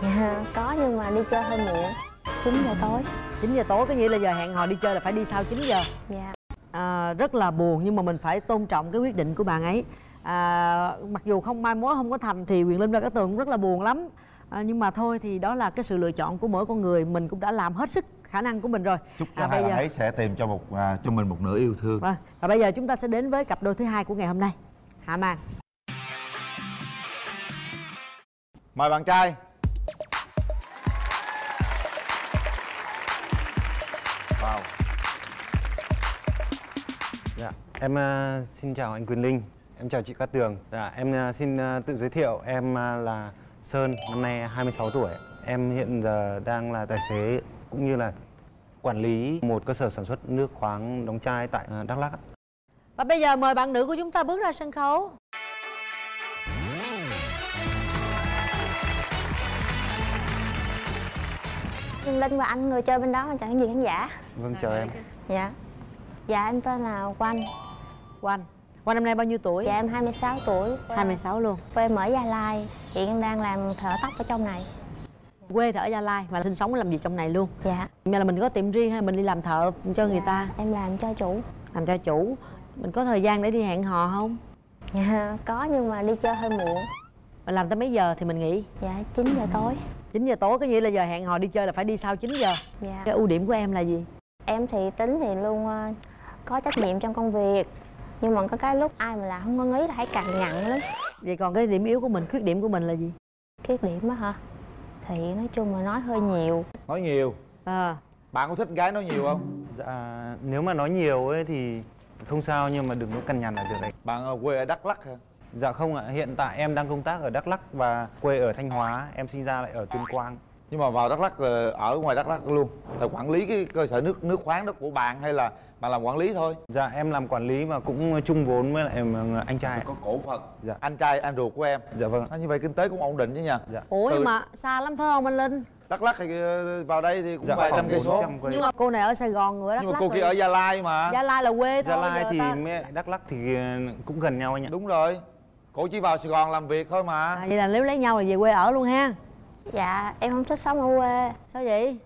Dạ, có nhưng mà đi chơi hơi muộn 9 giờ tối. 9 giờ tối có nghĩa là giờ hẹn hò đi chơi là phải đi sau 9 giờ. Dạ. À, rất là buồn nhưng mà mình phải tôn trọng cái quyết định của bạn ấy. À, mặc dù không mai mối không có thành thì quyền linh và các tường cũng rất là buồn lắm. À, nhưng mà thôi thì đó là cái sự lựa chọn của mỗi con người. Mình cũng đã làm hết sức khả năng của mình rồi. Chúc cho à, hai bạn ấy sẽ tìm cho một à, cho mình một nửa yêu thương. Vâng. và bây giờ chúng ta sẽ đến với cặp đôi thứ hai của ngày hôm nay. Hạ màn. Mời bạn trai. Wow. Dạ, em uh, xin chào anh Quyền Linh, em chào chị Cát Tường. Dạ, em uh, xin uh, tự giới thiệu, em uh, là Sơn, năm nay 26 tuổi. Em hiện giờ đang là tài xế cũng như là quản lý một cơ sở sản xuất nước khoáng đóng chai tại uh, Đắk Lắk. ạ. và bây giờ mời bạn nữ của chúng ta bước ra sân khấu Hương Linh và anh người chơi bên đó chẳng gì khán giả. Vâng, chào em. Dạ. Dạ em tên là Quanh Quanh Quanh năm nay bao nhiêu tuổi? Dạ em 26 tuổi. 26 luôn. Quê em ở Gia Lai. Hiện em đang làm thợ tóc ở trong này. Quê thì ở Gia Lai mà sinh sống làm việc trong này luôn. Dạ. Như là mình có tiệm riêng hay mình đi làm thợ cho người ta? Em làm cho chủ. Làm cho chủ. Mình có thời gian để đi hẹn hò không? Dạ có nhưng mà đi chơi hơi muộn. Mình làm tới mấy giờ thì mình nghỉ? Dạ 9 giờ tối 9 giờ tối có nghĩa là giờ hẹn hò đi chơi là phải đi sau 9 giờ Dạ cái ưu điểm của em là gì Em thì tính thì luôn ờ, có trách nhiệm trong công việc Nhưng mà có cái lúc ai mà làm không có nghĩ là hay cằn nhằn lắm vậy còn cái điểm yếu của mình khuyết điểm của mình là gì Khuyết điểm á hả Thì nói chung là nói hơi nhiều Nói nhiều. à Bạn có thích gái nói nhiều không? Dạ, nếu mà nói nhiều ấy thì không sao nhưng mà đừng có cằn nhằn là được đấy. Bạn ở quê ở Đắk Lắk hả? Dạ không ạ, hiện tại em đang công tác ở Đắk Lắk và quê ở Thanh Hóa, em sinh ra lại ở Tuyên Quang. Nhưng mà vào Đắk Lắk là ở ngoài Đắk Lắk luôn. Là quản lý cái cơ sở nước nước khoáng đó của bạn hay là bạn làm quản lý thôi? Dạ em làm quản lý và cũng chung vốn với lại em anh trai. Có cổ phần. Dạ. Anh trai anh ruột của em. Dạ vâng. À, như vậy kinh tế cũng ổn định chứ nha. Dạ. ủa Từ nhưng mà xa lắm phải không anh linh Đắk Lắk thì ờ, vào đây thì cũng Dạ, vài trăm cây số. 400 cây. nhưng mà cô này ở Sài Gòn người ở Đắk Nhưng mà cô kia rồi. ở Gia Lai mà. Gia Lai là quê thôi Gia Lai thì ta- Đắk Lắk thì ờ, cũng gần nhau anh ạ. Đúng rồi. Cô chỉ vào Sài Gòn làm việc thôi mà. à, vậy là nếu lấy nhau là về quê ở luôn ha. Dạ em không thích sống ở quê. Sao vậy?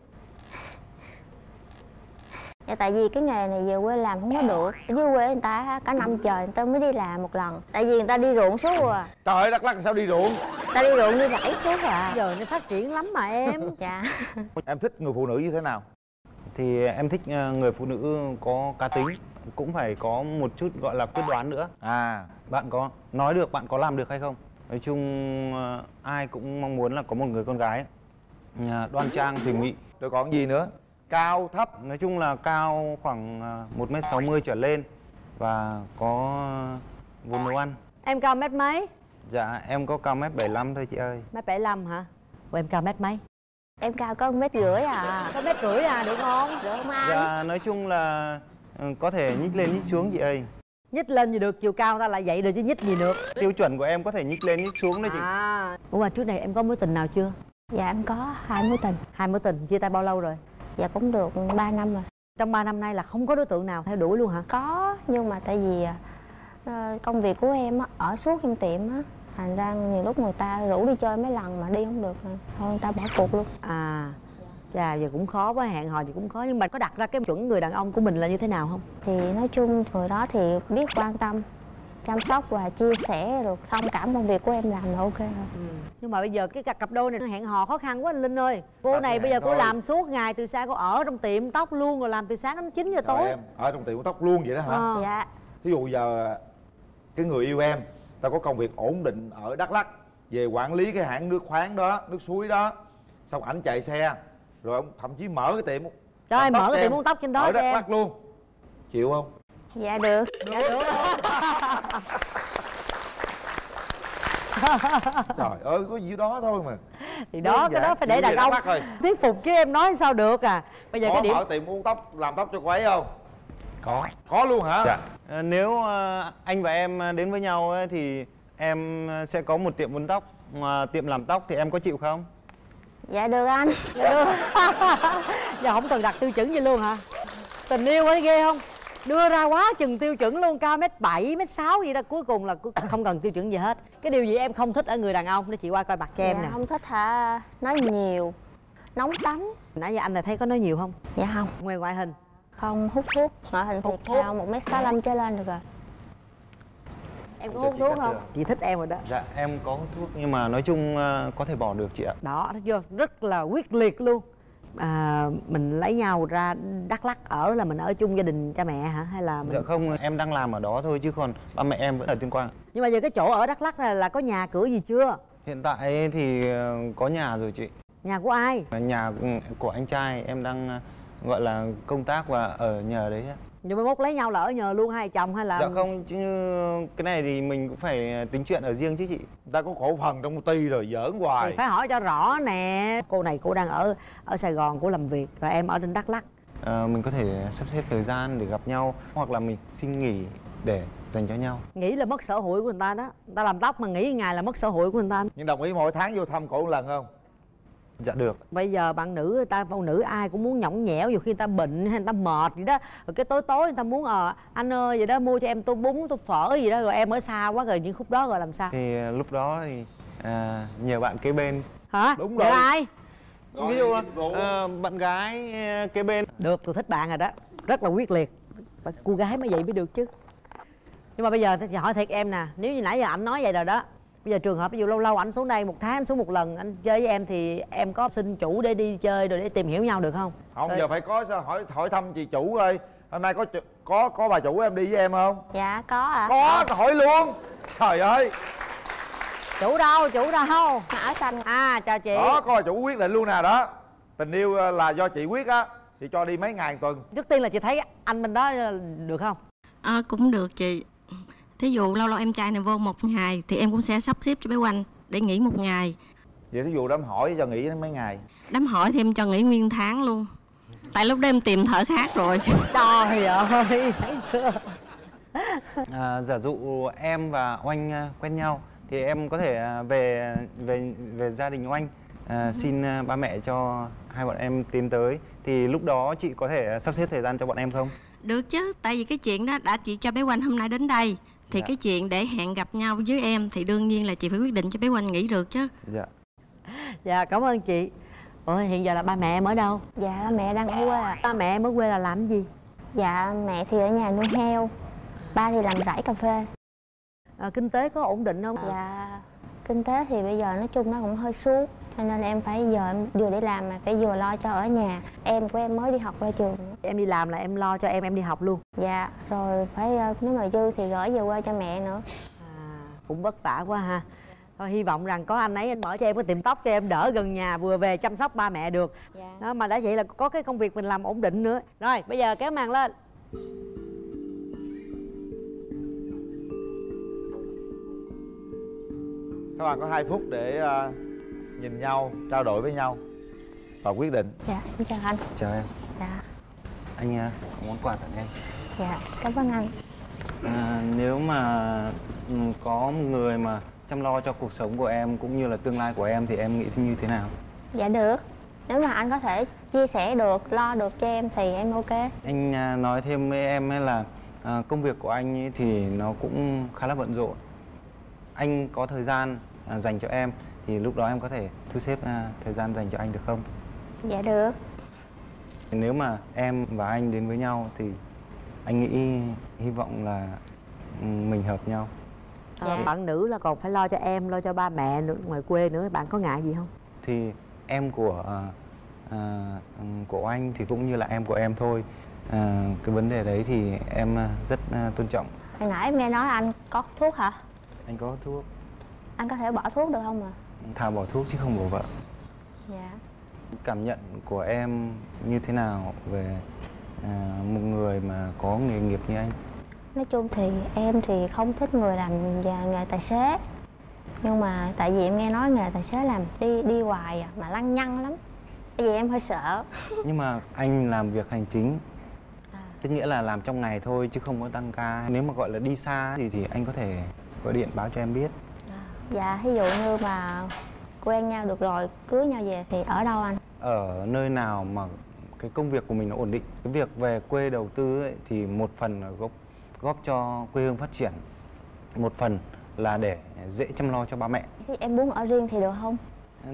Dạ tại vì cái nghề này về quê làm không có được. Ở dưới quê người ta á, cả năm trời người ta mới đi làm một lần. Tại vì người ta đi ruộng suốt à. Trời ơi Đắk Lắk sao đi ruộng? người ta đi ruộng đi rẫy suốt à. Giờ nó phát triển lắm mà em. Dạ. Em thích người phụ nữ như thế nào? Thì em thích ờ, người phụ nữ có cá tính, cũng phải có một chút gọi là quyết đoán nữa. À, Bạn có nói được, bạn có làm được hay không? Nói chung ờ, ai cũng mong muốn là có một người con gái ờ, đoan trang thùy mị. rồi còn gì nữa? Cao, thấp. Nói chung là cao khoảng một m sáu mươi trở lên và có vốn nấu ăn. em cao mét mấy Dạ em có cao mét 75 thôi chị ơi. mét bảy lăm hả Ủa em cao mét mấy Em cao có một mét rưỡi à có mét rưỡi à được không Được không anh? Dạ nói chung là có thể nhích lên nhích xuống chị ơi. nhích lên gì được chiều cao ta lại vậy được chứ nhích gì được. Tiêu chuẩn của em có thể nhích lên nhích xuống đấy chị. à. Ủa mà trước này em có mối tình nào chưa? Dạ em có hai mối tình. Hai mối tình chia tay bao lâu rồi? Dạ cũng được 3 năm rồi. Trong 3 năm nay là không có đối tượng nào theo đuổi luôn hả? Có nhưng mà tại vì ờ, công việc của em á, ở suốt trong tiệm á Thành ra nhiều lúc người ta rủ đi chơi mấy lần mà đi không được Thôi người ta bỏ cuộc luôn. À chà giờ cũng khó quá hẹn hò thì cũng khó nhưng mà có đặt ra cái chuẩn người đàn ông của mình là như thế nào không Thì nói chung người đó thì biết quan tâm chăm sóc và chia sẻ được thông cảm công việc của em làm là ok rồi nhưng mà bây giờ cái cặp cặp đôi này hẹn hò khó khăn quá anh linh ơi cô Sao này bây giờ hẹn cô thôi. làm suốt ngày từ sáng cô ở trong tiệm tóc luôn rồi làm từ sáng đến 9 giờ Trời tối em, ở trong tiệm tóc luôn vậy đó hả? Ờ. Dạ Thí dụ giờ cái người yêu em ta có công việc ổn định ở Đắk Lắk về quản lý cái hãng nước khoáng đó, nước suối đó. Xong ảnh chạy xe rồi ông thậm chí mở cái tiệm trời ơi làm tóc mở cho cái em tiệm uống tóc trên đó ở cho Đắk em Lắk luôn. Chịu không? Dạ được dạ được Trời ơi có gì đó thôi mà. thì đó cái đó phải để đàn ông thuyết phục chứ em nói sao được à bây giờ có cái điểm mở tiệm uống tóc làm tóc cho cô ấy không? Có. Có luôn hả? Dạ. Ờ, nếu ờ, anh và em đến với nhau ấy, thì em ờ, sẽ có một tiệm uốn tóc mà tiệm làm tóc thì em có chịu không dạ được anh. Giờ không cần đặt tiêu chuẩn gì luôn hả? Tình yêu ấy ghê không? Đưa ra quá chừng tiêu chuẩn luôn cao mét bảy mét sáu gì đó. Cuối cùng là không cần tiêu chuẩn gì hết. Cái điều gì em không thích ở người đàn ông? Để chị qua coi mặt cho em dạ, nè. không thích hả? Nói nhiều. Nóng tánh nãy giờ anh là thấy có nói nhiều không? Dạ không. Ngoài ngoại hình. Không hút thuốc. Ngoại hình thì thuốc. cao một mét sáu trở lên được rồi em có Cho hút thuốc không? Chị thích em rồi đó. Dạ em có hút thuốc nhưng mà nói chung ờ, có thể bỏ được chị ạ. Đó thấy chưa rất là quyết liệt luôn. À, mình lấy nhau ra đắk lắc ở là mình ở chung gia đình cha mẹ hả? Hay là mình dạ không em đang làm ở đó thôi chứ còn ba mẹ em vẫn ở tuyên quang. Nhưng mà giờ cái chỗ ở đắk lắc này là có nhà cửa gì chưa? Hiện tại thì ờ, có nhà rồi chị. Nhà của ai? Nhà của anh trai em đang ờ, gọi là công tác và ở nhờ đấy nhưng mai mốt lấy nhau là ở nhờ luôn hai chồng hay là dạ không chứ cái này thì mình cũng phải tính chuyện ở riêng chứ chị. Ta có cổ phần trong công ty rồi giỡn hoài. Thì phải hỏi cho rõ nè. Cô này cô đang ở ở sài gòn cô làm việc rồi em ở trên đắk lắc Ờ, mình có thể sắp xếp thời gian để gặp nhau hoặc là mình xin nghỉ để dành cho nhau. Nghĩ là mất sở hữu của người ta đó. Người ta làm tóc mà nghĩ ngày là mất sở hữu của người ta. Nhưng đồng ý mỗi tháng vô thăm cổ một lần không dạ được. Bây giờ bạn nữ người ta phụ nữ ai cũng muốn nhõng nhẽo nhiều khi người ta bệnh hay người ta mệt gì đó. Rồi cái tối tối người ta muốn ờ anh ơi vậy đó mua cho em tô bún tô phở gì đó rồi em ở xa quá rồi những khúc đó rồi làm sao? Thì ờ, lúc đó thì à, nhờ bạn kế bên. Hả? Đúng rồi. ai? Ví dụ ờ, bạn gái kế bên. Được tôi thích bạn rồi đó. Rất là quyết liệt. Phải cô gái mới vậy mới được chứ. Nhưng mà bây giờ thì hỏi thiệt em nè nếu như nãy giờ anh nói vậy rồi đó bây giờ trường hợp ví dụ lâu lâu anh xuống đây một tháng anh xuống một lần anh chơi với em thì em có xin chủ để đi chơi rồi để tìm hiểu nhau được không? Không Rồi. giờ phải có sao? Hỏi hỏi thăm chị chủ ơi hôm nay có có có bà chủ em đi với em không? Dạ có ạ. Có hỏi luôn. Trời ơi. Chủ đâu chủ đâu? Ở xanh. À chào chị. Đó có bà chủ quyết định luôn nè đó. Tình yêu ờ, là do chị quyết á thì cho đi mấy ngày tuần. Trước tiên là chị thấy anh bên đó ờ, được không? À, cũng được chị Thí dụ lâu lâu em trai này vô một ngày Thì em cũng sẽ sắp xếp cho bé Oanh Để nghỉ một ngày. Vậy thí dụ đám hỏi cho nghỉ mấy ngày? Đám hỏi thì em cho nghỉ nguyên tháng luôn. Tại lúc đó em tìm thợ khác rồi. Trời ơi thấy chưa? À, giả dụ em và oanh à, quen nhau thì em có thể à, về về về gia đình oanh à, xin à, ba mẹ cho hai bọn em tiến tới. Thì lúc đó chị có thể sắp xếp thời gian cho bọn em không? Được chứ Tại vì cái chuyện đó đã chị cho bé Oanh hôm nay đến đây Thì Dạ. cái chuyện để hẹn gặp nhau với em Thì đương nhiên là chị phải quyết định cho bé Oanh nghỉ được chứ. Dạ. Dạ cảm ơn chị. Ôi hiện giờ là ba mẹ em ở đâu? Dạ mẹ đang ở quê ạ. Ba mẹ em ở quê là làm gì? Dạ mẹ thì ở nhà nuôi heo. Ba thì làm rải cà phê. À, kinh tế có ổn định không? Dạ kinh tế thì bây giờ nói chung nó cũng hơi xuống cho nên em phải giờ em vừa đi làm mà phải vừa lo cho ở nhà. Em của em mới đi học ra trường. Em đi làm là em lo cho em em đi học luôn. Dạ rồi phải ờ, nếu mà dư thì gửi về quê cho mẹ nữa. Cũng vất vả quá ha. Thôi hy vọng rằng có anh ấy anh mở cho em cái tiệm tóc cho em đỡ gần nhà vừa về chăm sóc ba mẹ được. Đó mà đã vậy là có cái công việc mình làm ổn định nữa. Rồi bây giờ kéo màn lên. Các bạn có 2 phút để ờ, nhìn nhau trao đổi với nhau và quyết định. Dạ xin chào anh. Chào em. Dạ. Anh à, có món quà tặng em. Dạ cảm ơn anh. À, nếu mà ừ, có một người mà chăm lo cho cuộc sống của em cũng như là tương lai của em thì em nghĩ như thế nào? Dạ được. Nếu mà anh có thể chia sẻ được lo được cho em thì em ok. Anh à, nói thêm với em ấy là à, công việc của anh ấy thì nó cũng khá là bận rộn. Anh có thời gian à, dành cho em thì lúc đó em có thể thu xếp à, thời gian dành cho anh được không? Dạ được. Nếu mà em và anh đến với nhau thì anh nghĩ hy vọng là ừ, mình hợp nhau. Ờ, bạn nữ là còn phải lo cho em lo cho ba mẹ nữa, ngoài quê nữa bạn có ngại gì không? Thì em của à, à, của anh thì cũng như là em của em thôi. À, cái vấn đề đấy thì em à, rất à, tôn trọng. Hồi nãy em nghe nói anh có thuốc hả? Anh có thuốc. Anh có thể bỏ thuốc được không ạ thà bỏ thuốc chứ không bỏ vợ. Dạ. Cảm nhận của em như thế nào về à, một người mà có nghề nghiệp như anh? Nói chung thì em thì không thích người làm và nghề tài xế. Nhưng mà tại vì em nghe nói nghề tài xế làm đi đi hoài à, mà lăng nhăng lắm. Tại vì em hơi sợ. Nhưng mà anh làm việc hành chính. Tức nghĩa là làm trong ngày thôi chứ không có tăng ca. Nếu mà gọi là đi xa thì thì anh có thể gọi điện báo cho em biết Dạ, ví dụ như mà quen nhau được rồi, cưới nhau về thì ở đâu anh? ở nơi nào mà cái công việc của mình nó ổn định cái việc về quê đầu tư ấy, thì một phần là góp góp cho quê hương phát triển một phần là để dễ chăm lo cho ba mẹ Thì em muốn ở riêng thì được không?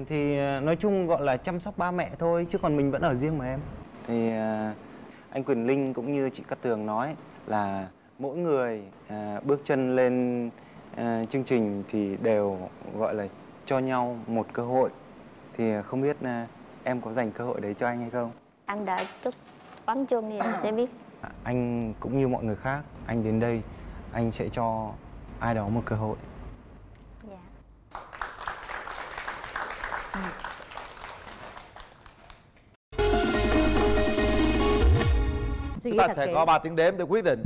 thì ờ, nói chung gọi là chăm sóc ba mẹ thôi chứ còn mình vẫn ở riêng mà em thì ờ, anh Quyền Linh cũng như chị Cát Tường nói là mỗi người ờ, bước chân lên ờ, chương trình thì đều gọi là cho nhau một cơ hội thì không biết ờ, em có dành cơ hội đấy cho anh hay không Anh đã chút bấm chuông đi em sẽ biết. anh cũng như mọi người khác anh đến đây anh sẽ cho ai đó một cơ hội Dạ. chúng ta sẽ kỹ có 3 tiếng đếm để quyết định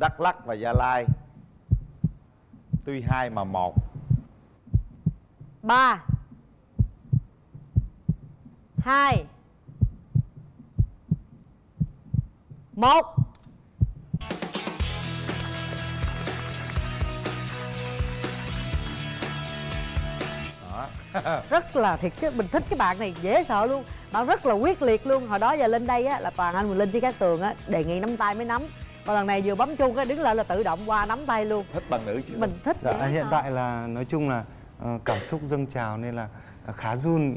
đắk lắc và gia lai tuy hai mà một. Ba. Hai. Một. Rất là thiệt chứ mình thích cái bạn này dễ sợ luôn. Bạn rất là quyết liệt luôn. Hồi đó giờ lên đây á là toàn anh Quỳnh linh với các tường á đề nghị nắm tay mới nắm còn lần này vừa bấm chuông cái đứng lại là tự động qua nắm tay luôn. Thích bằng nữ chứ. Mình thích dạ, hiện sợ. tại là nói chung là ờ, cảm xúc dâng trào nên là khá run.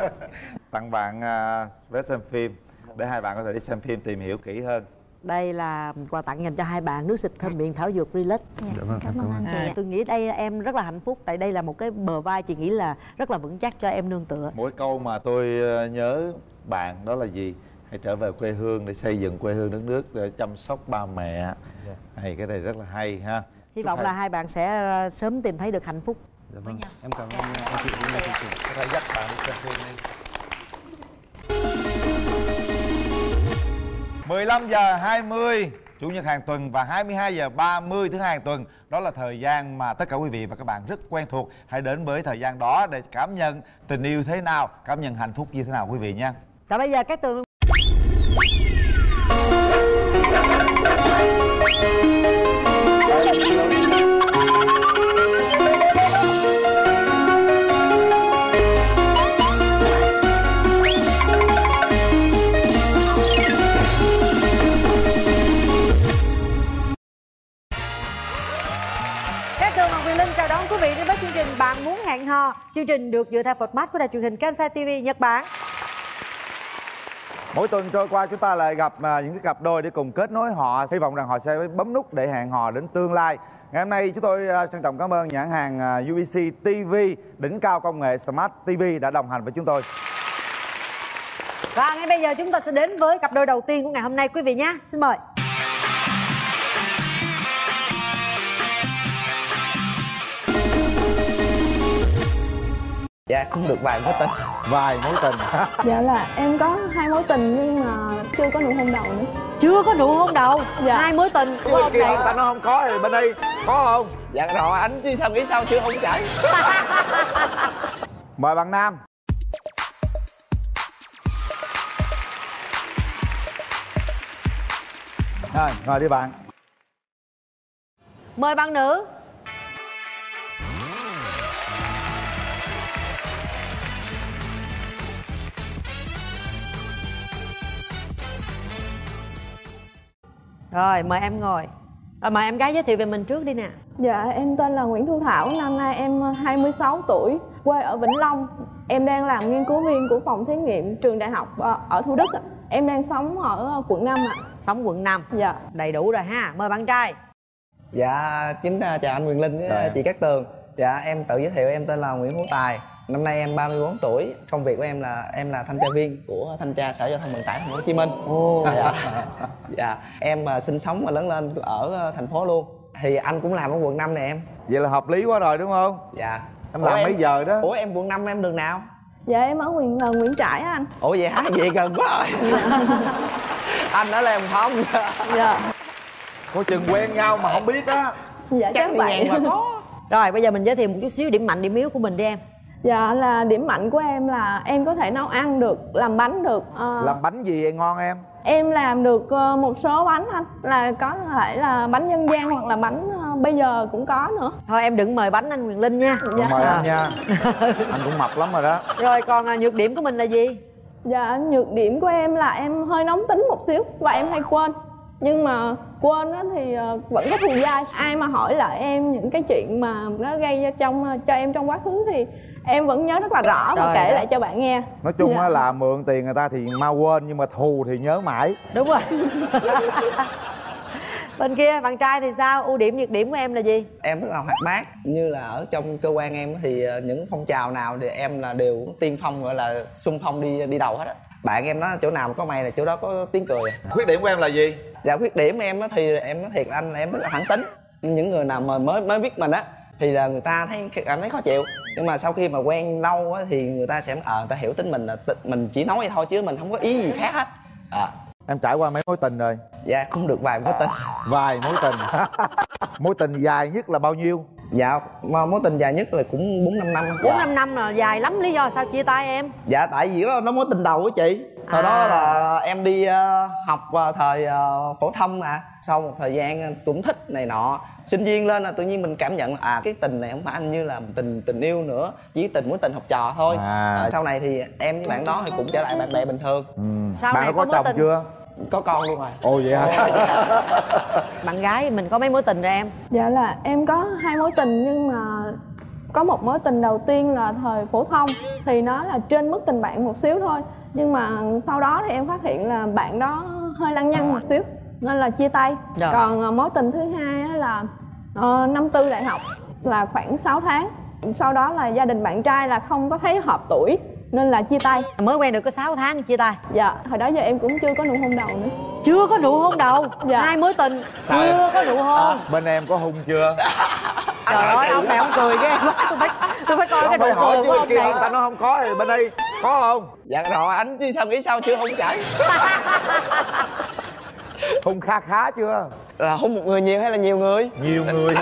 Tặng bạn à, vé xem phim. Để hai bạn có thể đi xem phim tìm hiểu kỹ hơn. Đây là quà tặng dành cho hai bạn nước xịt thơm miệng thảo dược relax. Dạ vâng Cảm ơn anh chị à, tôi nghĩ đây em rất là hạnh phúc tại đây là một cái bờ vai chị nghĩ là rất là vững chắc cho em nương tựa. Mỗi câu mà tôi ờ, nhớ bạn đó là gì hãy trở về quê hương để xây dựng quê hương đất nước để chăm sóc ba mẹ. Hay cái này rất là hay ha. Hy vọng hai- là hai bạn sẽ ờ, sớm tìm thấy được hạnh phúc. Dạ vâng. em cảm ơn anh chị cũng như chương trình có thể dắt bạn đi xem phim đi. 15 giờ 20 Chủ nhật hàng tuần và 22 giờ 30 thứ hai hàng tuần. Đó là thời gian mà tất cả quý vị và các bạn rất quen thuộc. Hãy đến với thời gian đó để cảm nhận tình yêu thế nào Cảm nhận hạnh phúc như thế nào quý vị nha. Và bây giờ các tường hẹn hò. Chương trình được dựa theo format của đài truyền hình Kansai TV Nhật Bản. Mỗi tuần trôi qua chúng ta lại gặp à, những cái cặp đôi để cùng kết nối họ Hy vọng rằng họ sẽ bấm nút để hẹn hò đến tương lai Ngày hôm nay chúng tôi à, trân trọng cảm ơn nhãn hàng à, UBC TV Đỉnh cao công nghệ Smart TV đã đồng hành với chúng tôi Và ngay bây giờ chúng ta sẽ đến với cặp đôi đầu tiên của ngày hôm nay quý vị nhé. Xin mời. Dạ cũng được vài mối tình Vài mối tình Dạ là em có hai mối tình nhưng mà chưa có nụ hôn đầu nữa Chưa có nụ hôn đầu. Dạ. Hai mối tình của ông này. người ta nói không có thì bên đây có không? Dạ rồi anh chứ sao nghĩ sao chưa không chạy Mời bạn Nam Rồi, ngồi đi bạn Mời bạn nữ. Rồi, mời em ngồi. Rồi mời em gái giới thiệu về mình trước đi nè. Dạ em tên là Nguyễn Thu Thảo, năm nay em 26 tuổi, quê ở Vĩnh Long Em đang làm nghiên cứu viên của phòng thí nghiệm trường đại học ờ, ở Thủ Đức ạ. Em đang sống ở quận 5 ạ Sống quận 5. Dạ Đầy đủ rồi ha. Mời bạn trai. Dạ kính chào anh Quyền Linh với chị Cát Tường Dạ em tự giới thiệu em tên là Nguyễn Hữu Tài Năm nay em 34 tuổi Công việc của em là em là thanh tra viên của thanh tra Sở Giao thông Vận tải Thành phố Hồ Chí Minh Ồ. dạ. dạ em à, sinh sống và lớn lên ở à, thành phố luôn Thì anh cũng làm ở quận 5 này em Vậy là hợp lý quá rồi đúng không? Dạ Em làm mấy giờ đó? Ủa em quận 5 em đường nào? Dạ em ở Nguyễn, ờ, Nguyễn Trãi á anh Ủa vậy hả? Vậy gần quá rồi Anh ở Lèm Phong Dạ Có chừng quen nhau mà không biết á Dạ Chắc chắc vậy mà có Rồi bây giờ mình giới thiệu một chút xíu điểm mạnh điểm yếu của mình đi em. Dạ là điểm mạnh của em là em có thể nấu ăn được, làm bánh được Ờ, Làm bánh gì vậy? Ngon em? Em làm được ờ, một số bánh anh Là có thể là bánh dân gian hoặc là bánh ờ, bây giờ cũng có nữa. Thôi em đừng mời bánh anh Quyền Linh nha. Dạ. mời À. anh nha. Anh cũng mập lắm rồi đó. Rồi còn à, nhược điểm của mình là gì? Dạ, nhược điểm của em là em hơi nóng tính một xíu và em hay quên Nhưng mà quên á thì ờ, vẫn có thù dai. Ai mà hỏi lại em những cái chuyện mà nó gây ra trong ờ, cho em trong quá khứ thì em vẫn nhớ rất là rõ và kể đất. lại cho bạn nghe. Nói chung Dạ. á là mượn tiền người ta thì mau quên nhưng mà thù thì nhớ mãi. Đúng rồi. Bên kia bạn trai thì sao? Ưu điểm nhược điểm của em là gì? Em rất là hoạt bát. Như là ở trong cơ quan em thì ờ, những phong trào nào thì em là đều tiên phong gọi là xung phong đi đi đầu hết á bạn em nói chỗ nào mà có mày là chỗ đó có tiếng cười. Khuyết điểm của em là gì? Dạ khuyết điểm em á thì em nói thiệt là anh là em rất là thẳng tính. Những người nào mà mới mới biết mình á thì là người ta thấy cảm thấy khó chịu. Nhưng mà sau khi mà quen lâu á thì người ta sẽ ờ người ta hiểu tính mình là mình chỉ nói vậy thôi chứ mình không có ý gì khác hết. À, em trải qua mấy mối tình rồi? Dạ cũng được vài mối tình. Vài mối tình. Mối tình dài nhất là bao nhiêu dạ mà mối tình dài nhất là cũng bốn năm năm. Bốn năm năm là dài lắm lý do sao chia tay em? Dạ tại vì đó nó mối tình đầu của chị. Hồi À. đó là em đi ờ, học vào thời ờ, phổ thông mà. Sau một thời gian cũng thích này nọ. Sinh viên lên là tự nhiên mình cảm nhận là, à cái tình này không phải anh như là tình tình yêu nữa chỉ tình mối tình học trò thôi. À. Ờ, sau này thì em với bạn đó thì cũng trở lại bạn bè bình thường. Sau bạn này có có mối chồng tình- chưa có con luôn rồi. Ồ vậy hả? Bạn gái mình có mấy mối tình rồi em? Dạ là em có hai mối tình nhưng mà có một mối tình đầu tiên là thời phổ thông. Thì nó là trên mức tình bạn một xíu thôi. Nhưng mà sau đó thì em phát hiện là bạn đó hơi lăng nhăng một xíu nên là chia tay. Rồi. còn ờ, mối tình thứ hai á là ờ, năm tư đại học là khoảng 6 tháng. Sau đó là gia đình bạn trai là không có thấy hợp tuổi nên là chia tay. Mới quen được có 6 tháng chia tay. Dạ hồi đó giờ em cũng chưa có nụ hôn đầu nữa. Chưa có nụ hôn đầu? Dạ. hai mối tình chưa có nụ hôn. Bên em có hung chưa? Trời ơi ông này ông cười cái em tôi phải tôi phải coi cái nụ cười chứ của bên ông kia này. người ta nói không có thì bên đây có không? Dạ rồi anh chứ sao nghĩ sao chưa không chảy hung kha khá chưa? Là hôn một người nhiều hay là nhiều người? Nhiều người.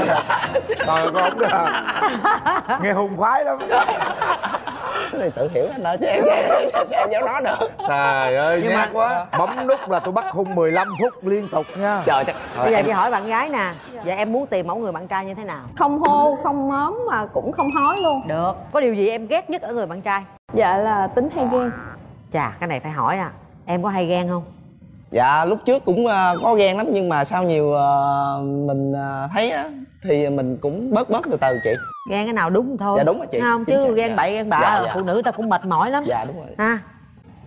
Trời được à nghe hung khoái lắm. Thì tự hiểu anh đó chứ em sẽ sẽ, sẽ giáo nói được. Trời ơi Nhưng mà- quá. Bấm nút là tôi bắt hung 15 phút liên tục nha. Trời chắc bây giờ chị hỏi bạn gái nè giờ em muốn tìm mẫu người bạn trai như thế nào? Không hô không mớm mà cũng không hói luôn. Được. Có điều gì em ghét nhất ở người bạn trai? Dạ là tính hay ghen. Chà cái này phải hỏi à. Em có hay ghen không dạ lúc trước cũng ờ, có ghen lắm nhưng mà sau nhiều ờ, mình ờ, thấy á thì mình cũng bớt bớt từ từ chị. Ghen cái nào đúng thôi. Dạ, đúng rồi chị. không? Chính chứ xác, ghen dạ. bậy ghen bạ Dạ, dạ. phụ nữ ta cũng mệt mỏi lắm. Dạ đúng rồi. Ha.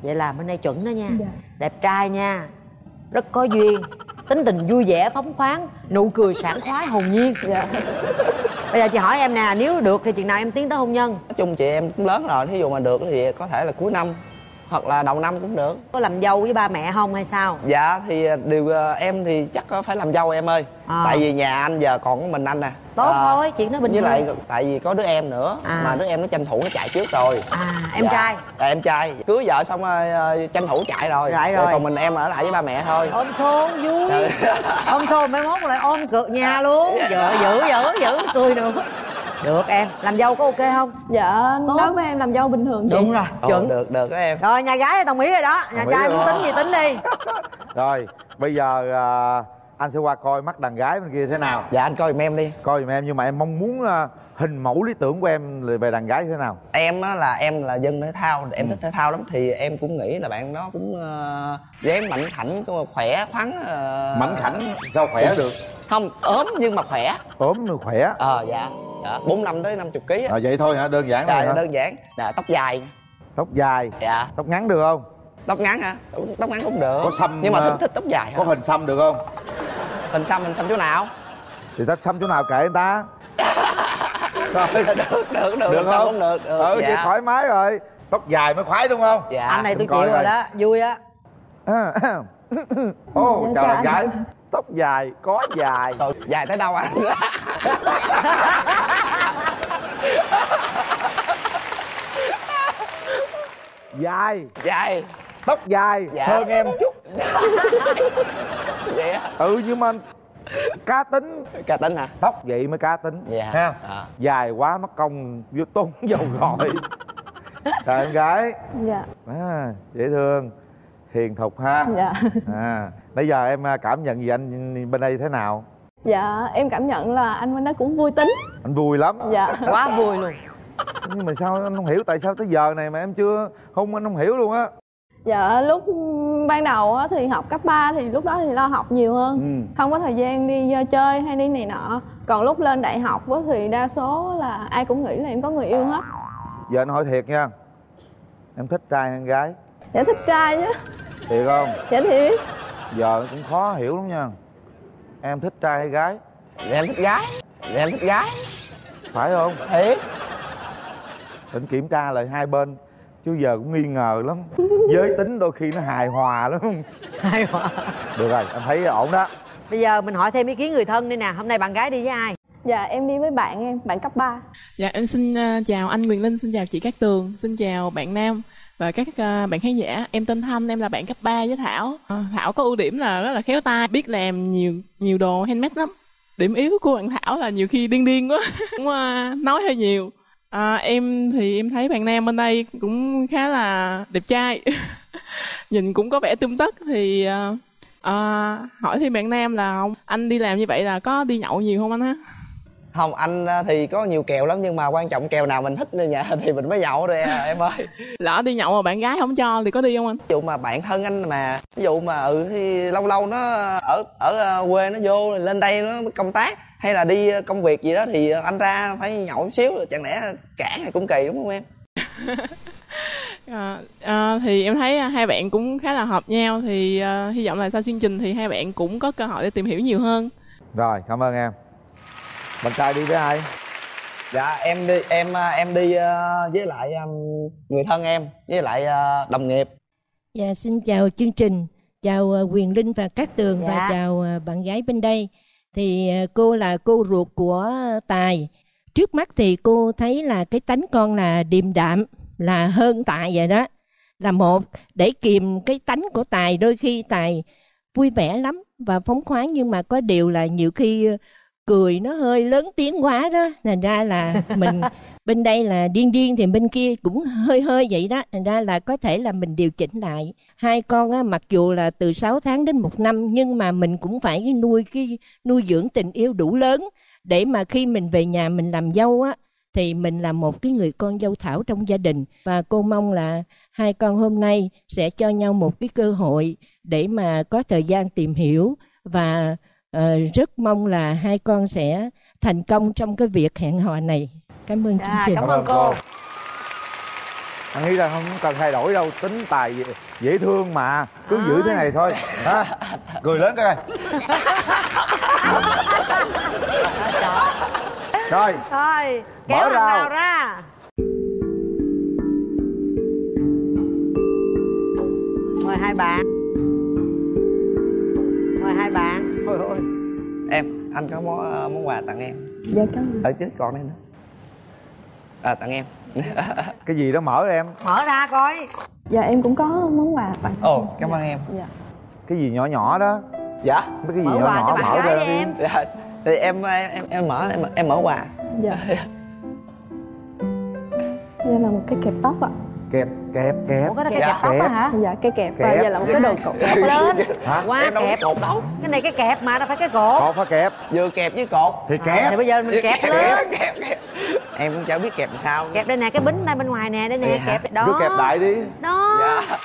Vậy là bên đây chuẩn đó nha. Dạ. đẹp trai nha. Rất có duyên. Tính tình vui vẻ phóng khoáng. Nụ cười sảng khoái hồn nhiên. Dạ. Bây giờ chị hỏi em nè nếu được thì chừng nào em tiến tới hôn nhân? Nói chung chị em cũng lớn rồi thí dụ mà được thì có thể là cuối năm hoặc là đầu năm cũng được. Có làm dâu với ba mẹ không hay sao? Dạ thì điều ờ, em thì chắc phải làm dâu em ơi. À. tại vì nhà anh giờ còn có mình anh nè. Tốt Ờ, thôi chuyện đó bình với lại tại vì có đứa em nữa À. mà đứa em nó tranh thủ nó chạy trước rồi. À em Dạ. trai. Dạ, em trai. Cưới vợ xong rồi ờ, tranh thủ chạy rồi. Chạy rồi. còn mình em ở lại với ba mẹ thôi. Ôm xôn vui. Dạ. ôm xôn mai mốt lại ôm cược nhà luôn. Vợ dữ dữ dữ cười được được em. Làm dâu có ok không? Dạ Tốt. đối với em làm dâu bình thường chị. Đúng rồi Ồ, chuẩn. được được đó em. Rồi nhà gái đồng ý rồi đó. Nhà Đồng trai muốn tính gì tính đi. Rồi bây giờ à, anh sẽ qua coi mắt đàn gái bên kia thế nào. Dạ anh coi giùm em đi. Coi giùm em nhưng mà em mong muốn à, hình mẫu lý tưởng của em về đàn gái thế nào? Em á là em là dân thể thao em Ừ. thích thể thao lắm thì em cũng nghĩ là bạn đó cũng uh, dáng mạnh khảnh khỏe khoắn ờ, mảnh khảnh sao khỏe được? Không ốm nhưng mà khỏe. Ốm rồi khỏe. Ờ dạ dạ. Bốn năm tới năm chục ký á. À, vậy thôi hả? Đơn giản thôi dạ hả? đơn giản. Dạ tóc dài. Tóc dài? Dạ. Tóc ngắn được không? Tóc ngắn hả? Tóc, tóc ngắn cũng được. Có xăm, nhưng mà ờ, thích thích tóc dài có hả? hình xăm được không? Hình xăm hình xăm chỗ nào? Thì ta xăm chỗ nào kệ người ta. Rồi, được được được, được xăm không? cũng được được ừ dạ. vậy thoải mái rồi. Tóc dài mới khoái đúng không? Dạ. Anh này tôi chịu rồi đó. Vui á. Ô Dạ, chào chào đàn gái. anh. Tóc dài có dài. Trời, dài tới đâu anh dài. Dài. Tóc dài. Dạ. hơn em chút. Vậy á? Ừ nhưng mà cá tính. Cá tính hả? Tóc vậy mới cá tính. Dạ. ha? Dạ. dài quá mất công vô tốn dầu gội. Trời em gái. Dạ. À, dễ thương hiền thục ha. Dạ. À bây giờ em à, cảm nhận gì anh bên đây thế nào? Dạ em cảm nhận là anh bên đó cũng vui tính. Anh vui lắm. Dạ. Quá vui luôn. Nhưng mà sao anh không hiểu tại sao tới giờ này mà em chưa hôn anh không hiểu luôn á. Dạ lúc ban đầu á thì học cấp 3 thì lúc đó thì lo học nhiều hơn. Ừ. không có thời gian đi ờ, chơi hay đi này nọ. Còn lúc lên đại học á thì đa số là ai cũng nghĩ là em có người yêu hết. Giờ anh hỏi thiệt nha em thích trai hay gái? Dạ thích trai chứ thiệt không? Dạ thiệt. Giờ cũng khó hiểu lắm nha. Em thích trai hay gái? Dạ em thích gái. Dạ em thích gái. Phải không? Thiệt. Định kiểm tra lại hai bên chứ giờ cũng nghi ngờ lắm. Giới tính đôi khi nó hài hòa lắm. Hài hòa. Được rồi em thấy ổn đó. Bây giờ mình hỏi thêm ý kiến người thân đi nè. Hôm nay bạn gái đi với ai? Dạ em đi với bạn em bạn cấp 3 Dạ em xin ờ, chào anh Quyền Linh, xin chào chị Cát Tường, xin chào bạn Nam và các ờ, bạn khán giả. Em tên Thanh, em là bạn cấp 3 với Thảo. Ờ, Thảo có ưu điểm là rất là khéo tay, biết làm nhiều nhiều đồ handmade lắm. Điểm yếu của bạn Thảo là nhiều khi điên điên quá, cũng ờ, nói hơi nhiều. À, em thì em thấy bạn Nam bên đây cũng khá là đẹp trai, nhìn cũng có vẻ tươm tất thì à, hỏi thêm bạn Nam là không anh đi làm như vậy là có đi nhậu nhiều không anh ha? Không anh á, thì có nhiều kèo lắm nhưng mà quan trọng kèo nào mình thích ở nhà thì mình mới nhậu rồi à, em ơi. Lỡ đi nhậu mà bạn gái không cho thì có đi không anh? Ví dụ mà bạn thân anh mà ví dụ mà ừ thì lâu lâu nó ở ở ờ, quê nó vô lên đây nó công tác hay là đi công việc gì đó thì anh ra phải nhậu một xíu chẳng lẽ cản thì cũng kỳ đúng không em? À, à, thì em thấy à, hai bạn cũng khá là hợp nhau thì à, hy vọng là sau chương trình thì hai bạn cũng có cơ hội để tìm hiểu nhiều hơn. Rồi cảm ơn em bạn trai đi với ai dạ em đi em à, em đi ờ, với lại um, người thân em với lại đồng nghiệp Dạ, xin chào chương trình, chào Quyền Linh và Cát Tường Dạ. và chào bạn gái bên đây. Thì cô là cô ruột của Tài. Trước mắt thì cô thấy là cái tánh con là điềm đạm, là hơn Tài vậy đó. Là một, để kìm cái tánh của Tài, đôi khi Tài vui vẻ lắm và phóng khoáng nhưng mà có điều là nhiều khi cười nó hơi lớn tiếng quá đó. Thành ra là mình bên đây là điên điên thì bên kia cũng hơi hơi vậy đó. Thành ra là có thể là mình điều chỉnh lại. Hai con á mặc dù là từ 6 tháng đến một năm nhưng mà mình cũng phải nuôi cái nuôi dưỡng tình yêu đủ lớn để mà khi mình về nhà mình làm dâu á thì mình là một cái người con dâu thảo trong gia đình. Và cô mong là hai con hôm nay sẽ cho nhau một cái cơ hội để mà có thời gian tìm hiểu và ờ, rất mong là hai con sẽ thành công trong cái việc hẹn hò này. Cảm ơn chương Dạ, trình. cảm ơn cô. anh nghĩ rằng không cần thay đổi đâu tính tài dễ, dễ thương mà cứ giữ thế này thôi. Ha cười lớn coi rồi thôi kéo Mở rào. ra. Mời hai bạn. Mời hai bạn thôi ôi em anh có món ờ, món quà tặng em. Dạ cảm ơn. Ở chết còn đây nữa. À tặng em. Cái gì đó mở em. Mở ra coi. Dạ em cũng có món quà tặng ồ cảm ơn em. Dạ. Cái gì nhỏ nhỏ đó. Dạ. Mấy cái gì Mở nhỏ quà nhỏ cho bạn mở ra đi đi. em. dạ. Thì em em em mở em em mở quà. Dạ. Đây là một cái kẹp tóc ạ kẹp kẹp kẹp ủa cái đó cái kẹp tóc á hả? Dạ cái kẹp. Và Kẹp. đây là một cái đồ cột kẹp. Lên hả qua em kẹp. cột đâu? Cái này cái kẹp mà đâu phải cái cột. Cột phải kẹp? Vừa kẹp với cột. Thì À, kẹp thì bây giờ mình kẹp lên. kẹp kẹp em cũng chả biết kẹp làm sao kẹp đây nè cái bính đây bên ngoài nè đây nè hả? kẹp đó. Cứ kẹp đại đi. Đó. Dạ.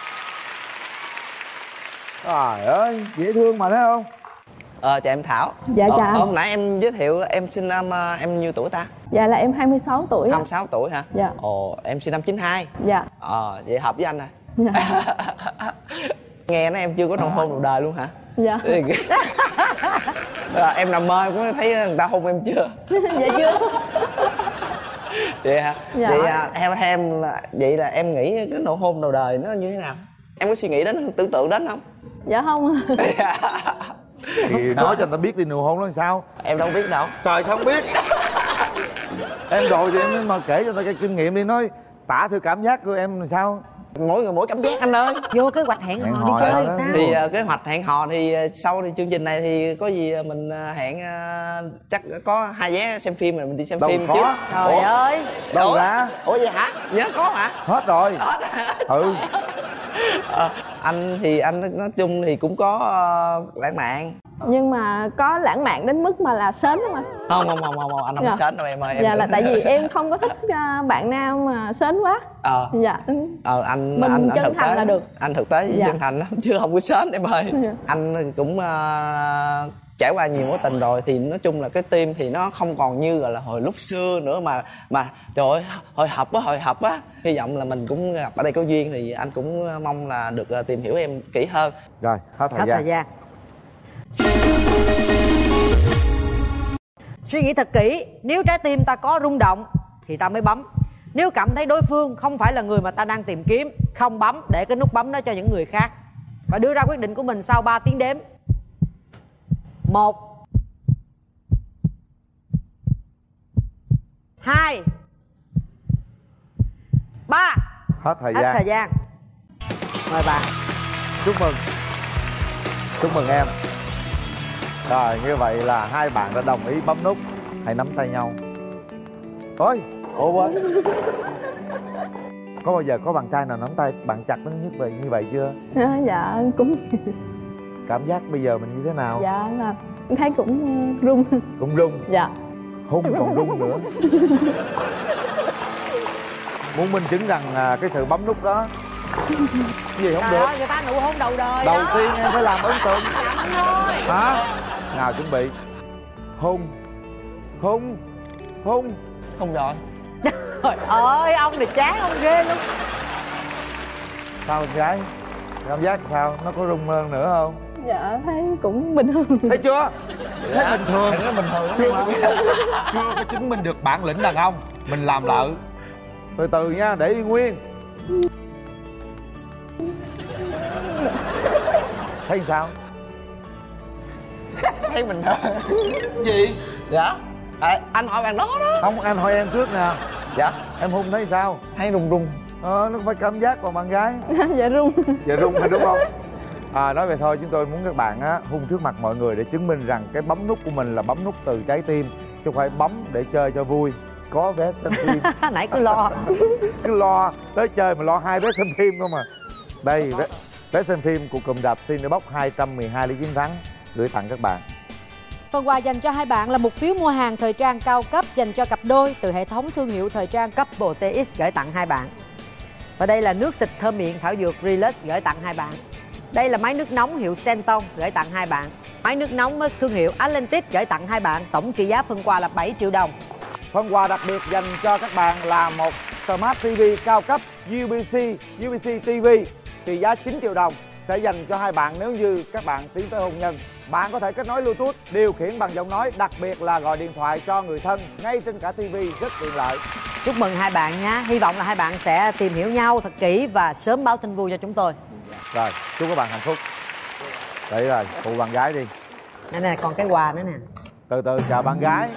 Trời ơi dễ thương mà thấy không ờ chào em thảo. Dạ, ờ, chào. ờ, hồi nãy em giới thiệu em sinh năm ờ, em nhiêu tuổi ta? Dạ là em 26 tuổi. ạ 26 tuổi hả? Dạ. ồ em sinh năm 92 dạ. Ờ vậy hợp với anh rồi dạ. Nghe nói em chưa có nụ hôn đầu đời luôn hả? Dạ. À, em nằm mơ cũng thấy người ta hôn em chưa? Dạ chưa. Vậy hả? Dạ. vậy à, em là vậy là em nghĩ cái nụ hôn đầu đời nó như thế nào? Em có suy nghĩ đến tưởng tượng đến không? Dạ không thì nói cho người ta biết đi nụ hôn nó làm sao? Em đâu biết đâu. Trời sao không biết? Em rồi thì em mà kể cho người ta cái kinh nghiệm đi nói tả thử cảm giác của em làm sao? Mỗi người mỗi cảm giác anh ơi. Vô kế hoạch hẹn Hẹn hò đi chơi đó. sao? Thì à, kế hoạch hẹn hò thì à, sau thì chương trình này thì có gì à, mình à, hẹn à, chắc có hai vé xem phim rồi mình đi xem Đâu phim có. chứ. Trời ơi. Đâu Ủa? ra? Ủa vậy hả? Nhớ có hả? Hết rồi. Ừ. Ờ, anh thì anh nói chung thì cũng có uh, lãng mạn nhưng mà có lãng mạn đến mức mà là sến không anh không không không không, không anh không Dạ. sến đâu em ơi em dạ là tại vì em không có thích ờ, bạn nam mà sến quá ờ dạ ờ anh Mình anh, anh chân thực thành tế là được. anh thực tế Dạ. chân thành lắm chứ không có sến em ơi Dạ. anh cũng ờ, trải qua nhiều mối tình rồi. thì nói chung là cái tim thì nó không còn như gọi là hồi lúc xưa nữa mà mà trời ơi hồi hộp á hồi hộp á. Hy vọng là mình cũng gặp ở đây có duyên thì anh cũng mong là được ờ, tìm hiểu em kỹ hơn. Rồi hết thời hết gian. thời gian. Suy nghĩ thật kỹ nếu trái tim ta có rung động thì ta mới bấm. Nếu cảm thấy đối phương không phải là người mà ta đang tìm kiếm không bấm để cái nút bấm đó cho những người khác. Và đưa ra quyết định của mình sau 3 tiếng đếm một. Hai. Ba. Hết thời hết gian. thời gian. Mời bạn. Chúc mừng. Chúc mừng em. Rồi như vậy là hai bạn đã đồng ý bấm nút. Hãy nắm tay nhau. Ôi. Ủa quên có bao giờ có bạn trai nào nắm tay bạn chặt nó như vậy như vậy chưa? Dạ cũng cảm giác bây giờ mình như thế nào? Dạ là thấy cũng ờ, run. Cũng rung dạ. Hung còn rung nữa. Muốn minh chứng rằng à, cái sự bấm nút đó gì không Trời được. ơi, người ta nụ hôn đầu đời đầu đó. tiên em phải làm ấn tượng. Hả? Nào chuẩn bị. Hung hung hung không rồi. Trời ơi, ông này chán ông ghê luôn. Sao con gái? Cảm giác sao? Nó có rung hơn nữa không dạ thấy cũng bình thường. Thấy chưa? Thấy bình thường. Thấy nó bình thường chưa, chưa có chứng minh được bản lĩnh đàn ông. Mình làm lợ. Từ từ nha để y nguyên. Thấy sao? Thấy bình thường. Gì? Dạ. À, anh hỏi bạn đó đó. Không anh hỏi em trước nè. Dạ. Em hung thấy sao? Thấy rung rung ờ nó phải cảm giác còn bạn gái. Dạ run. Dạ rung phải đúng không à nói về thôi chúng tôi muốn các bạn á hung trước mặt mọi người để chứng minh rằng cái bấm nút của mình là bấm nút từ trái tim chứ không phải bấm để chơi cho vui. Có vé xem phim. Nãy cứ lo. Cứ lo tới chơi mà lo hai vé xem phim không mà. Đây vé, vé xem phim của cụm rạp Cinebox 212 lý chiến thắng gửi tặng các bạn. Phần quà dành cho hai bạn là một phiếu mua hàng thời trang cao cấp dành cho cặp đôi từ hệ thống thương hiệu thời trang Couple TX gửi tặng hai bạn. Và đây là nước xịt thơm miệng thảo dược Relax gửi tặng hai bạn. Đây là máy nước nóng hiệu Senton gửi tặng hai bạn. Máy nước nóng thương hiệu Atlantis gửi tặng hai bạn. Tổng trị giá phần quà là 7 triệu đồng. Phần quà đặc biệt dành cho các bạn là một Smart TV cao cấp UBC UBC TV trị giá 9 triệu đồng sẽ dành cho hai bạn nếu như các bạn tiến tới hôn nhân. Bạn có thể kết nối Bluetooth, điều khiển bằng giọng nói, đặc biệt là gọi điện thoại cho người thân ngay trên cả TV rất tiện lợi. Chúc mừng hai bạn nha. Hy vọng là hai bạn sẽ tìm hiểu nhau thật kỹ và sớm báo tin vui cho chúng tôi. Rồi, chúc các bạn hạnh phúc. Đấy rồi, phụ bạn gái đi. Nè nè, còn cái quà nữa nè. Từ từ chào bạn gái.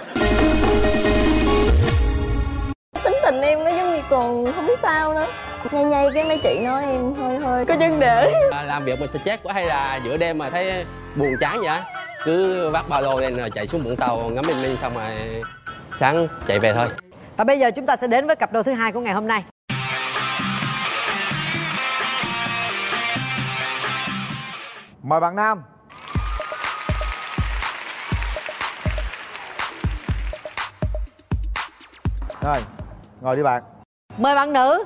tính tình em nó giống như còn không biết sao nữa nhây nhây cái mấy chị nói em hơi hơi có chân để À, làm việc mình stress quá hay là giữa đêm mà thấy buồn chán vậy cứ vác ba lô lên rồi chạy xuống vũng tàu ngắm bình minh xong rồi sáng chạy về thôi Và bây giờ chúng ta sẽ đến với cặp đôi thứ hai của ngày hôm nay. Mời bạn Nam. Rồi, ngồi đi bạn. Mời bạn nữ.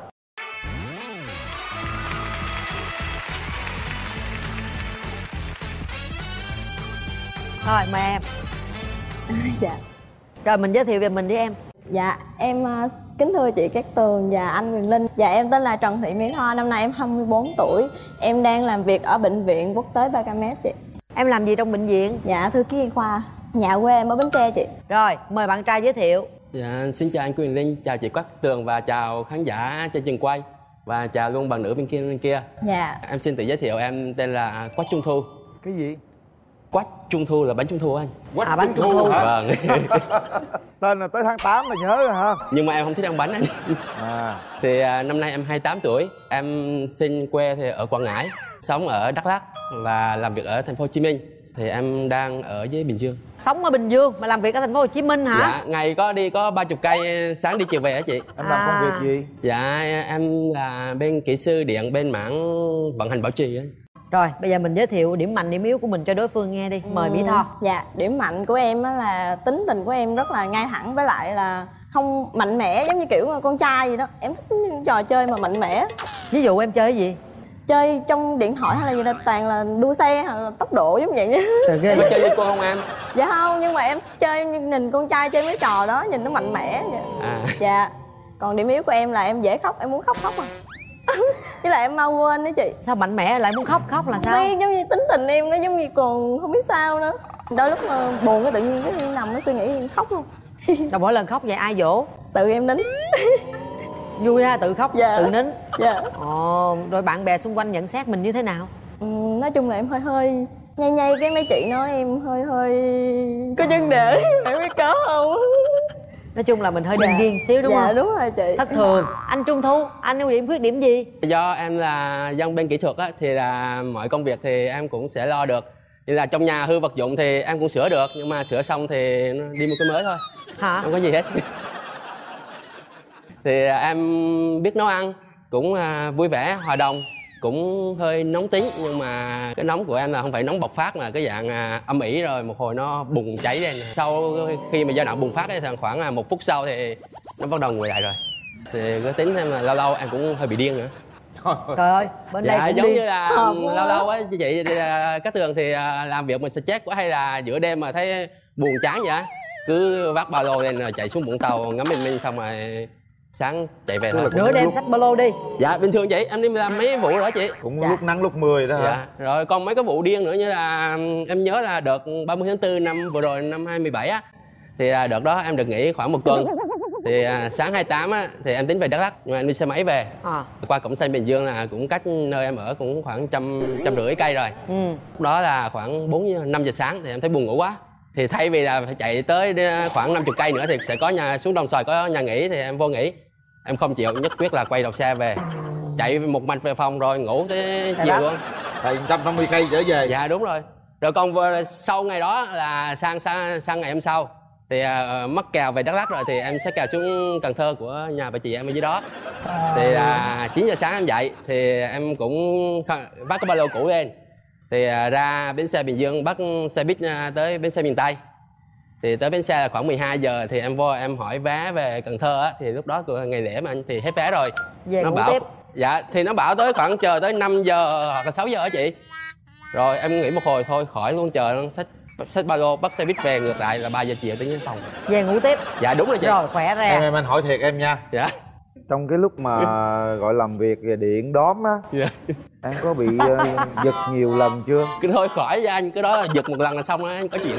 Rồi, mời em. dạ Rồi mình giới thiệu về mình đi em. dạ em ờ, kính thưa chị Cát Tường và anh Quyền Linh. Dạ em tên là Trần Thị Mỹ Thoa năm nay em 24 tuổi. Em đang làm việc ở bệnh viện quốc tế Bakamet chị. Em làm gì trong bệnh viện? dạ thư ký y khoa. Nhà quê em ở Bến Tre chị. Rồi, mời bạn trai giới thiệu. dạ, xin chào anh Quyền Linh chào chị Quách Tường và chào khán giả trên trường quay. Và chào luôn bạn nữ bên kia bên kia. Dạ. Em xin tự giới thiệu em tên là Quách Trung Thu. Cái gì Quách Trung Thu là bánh Trung Thu anh. Quách À, bánh Trung Trung Thu hả? vâng. Tên là tới tháng 8 là nhớ rồi hả? nhưng mà em không thích ăn bánh anh. À, thì à, năm nay em 28 tuổi em sinh quê thì ở Quảng Ngãi sống ở Đắk Lắk và làm việc ở thành phố Hồ Chí Minh. Thì em đang ở với bình dương. Sống ở bình dương mà làm việc ở thành phố hồ chí minh hả? Dạ ngày có đi có ba chục cây sáng đi chiều về hả chị. Em làm công việc gì? Dạ em là bên kỹ sư điện bên mảng vận hành bảo trì á rồi bây giờ mình giới thiệu điểm mạnh điểm yếu của mình cho đối phương nghe đi. Mời mỹ tho. dạ điểm mạnh của em á là tính tình của em rất là ngay thẳng với lại là không mạnh mẽ giống như kiểu con trai gì đó. Em thích những trò chơi mà mạnh mẽ. Ví dụ em chơi cái gì? Chơi trong điện thoại hay là gì đó toàn là đua xe hay là tốc độ giống vậy có chơi liên quân không em? Dạ không nhưng mà em chơi nhìn con trai chơi mấy trò đó nhìn nó mạnh mẽ vậy. à. Dạ. Còn điểm yếu của em là em dễ khóc em muốn khóc khóc à với lại em mau quên đó chị. Sao mạnh mẽ lại muốn khóc? Khóc là sao? Giống như tính tình em nó giống như còn không biết sao nữa. Đôi lúc mà buồn cái tự nhiên cái nằm nó suy nghĩ khóc luôn. Rồi mỗi lần khóc vậy ai dỗ tự em nín. Vui ha tự khóc Dạ. tự nín. Dạ. Ồ rồi bạn bè xung quanh nhận xét mình như thế nào? Ừ, nói chung là em hơi hơi nhây nhây cái mấy chị nói em hơi hơi có vấn đề em biết có không nói chung là mình hơi Dạ. điên điên xíu đúng dạ không? đúng rồi chị. Thất thường. Anh trung thu anh ưu điểm khuyết điểm gì? Do em là dân bên kỹ thuật á thì là mọi công việc thì em cũng sẽ lo được. Như là trong nhà hư vật dụng thì em cũng sửa được nhưng mà sửa xong thì nó đi mua cái mới thôi. Hả? Không có gì hết. Thì em biết nấu ăn cũng à, vui vẻ hòa đồng cũng hơi nóng tính nhưng mà cái nóng của em là không phải nóng bộc phát mà cái dạng à, âm ỉ rồi một hồi nó bùng cháy lên. Sau khi mà giai đoạn bùng phát ấy, thì khoảng à, một phút sau thì nó bắt đầu nguội lại rồi. Thì cái tính em là lâu lâu em cũng hơi bị điên nữa. Trời ơi bên dạ, đây cũng giống đi như là Hợp lâu quá. lâu á chị chị à, các tường thì à, làm việc mình stress quá hay là giữa đêm mà thấy buồn chán vậy cứ vác ba lô lên rồi chạy xuống vũng tàu ngắm bình minh xong rồi sáng chạy về thôi. nửa đêm xách ba lô đi. Dạ bình thường chị em đi làm mấy vụ đó chị? Cũng lúc nắng lúc mưa đó hả? Dạ. Rồi còn mấy cái vụ điên nữa như là em nhớ là đợt 30 tháng 4 năm vừa rồi năm 27 á. Thì à, đợt đó em được nghỉ khoảng một tuần. Thì à, sáng 28 á thì em tính về Đắk Lắk mà em đi xe máy về. À. qua cổng xanh Bình Dương là cũng cách nơi em ở cũng khoảng trăm trăm rưỡi cây rồi. Ừ. lúc đó là khoảng 4 5 giờ sáng thì em thấy buồn ngủ quá. Thì thay vì là phải chạy tới đi- khoảng 50 cây nữa thì sẽ có nhà xuống đồng xoài có nhà nghỉ thì em vô nghỉ em không chịu nhất quyết là quay đầu xe về. Chạy một mạch về phòng rồi ngủ tới Trời chiều đất. luôn. Chạy 150 cây trở về. Dạ đúng rồi. Rồi còn vừa- sau ngày đó là sang sang sang ngày hôm sau thì à, mắc kèo về Đắk Lắk rồi thì em sẽ kèo xuống Cần Thơ của nhà bà chị em ở dưới đó. Thì là 9 giờ sáng em dậy thì em cũng vác cái ba lô cũ lên. Thì à, ra bến xe Bình Dương bắt xe buýt à, tới bến xe miền Tây thì tới bến xe là khoảng 12 giờ thì em vô em hỏi vé về Cần Thơ á thì lúc đó của ngày lễ mà anh thì hết vé rồi. Về nó ngủ bảo tiếp. dạ thì nó bảo tới khoảng chờ tới 5 giờ hoặc là 6 giờ á chị. Rồi em nghĩ một hồi thôi khỏi luôn chờ luôn xách xách ba lô bắt xe buýt về ngược lại là 3 giờ chiều tới đến phòng. Về ngủ tiếp. Dạ đúng rồi chị. Rồi khỏe ra. Em em anh hỏi thiệt em nha. Dạ trong cái lúc mà gọi làm việc về điện đóm á dạ. Em có bị ờ, giật nhiều lần chưa? Cứ thôi khỏi ra anh cái đó là giật một lần là xong á anh có chuyện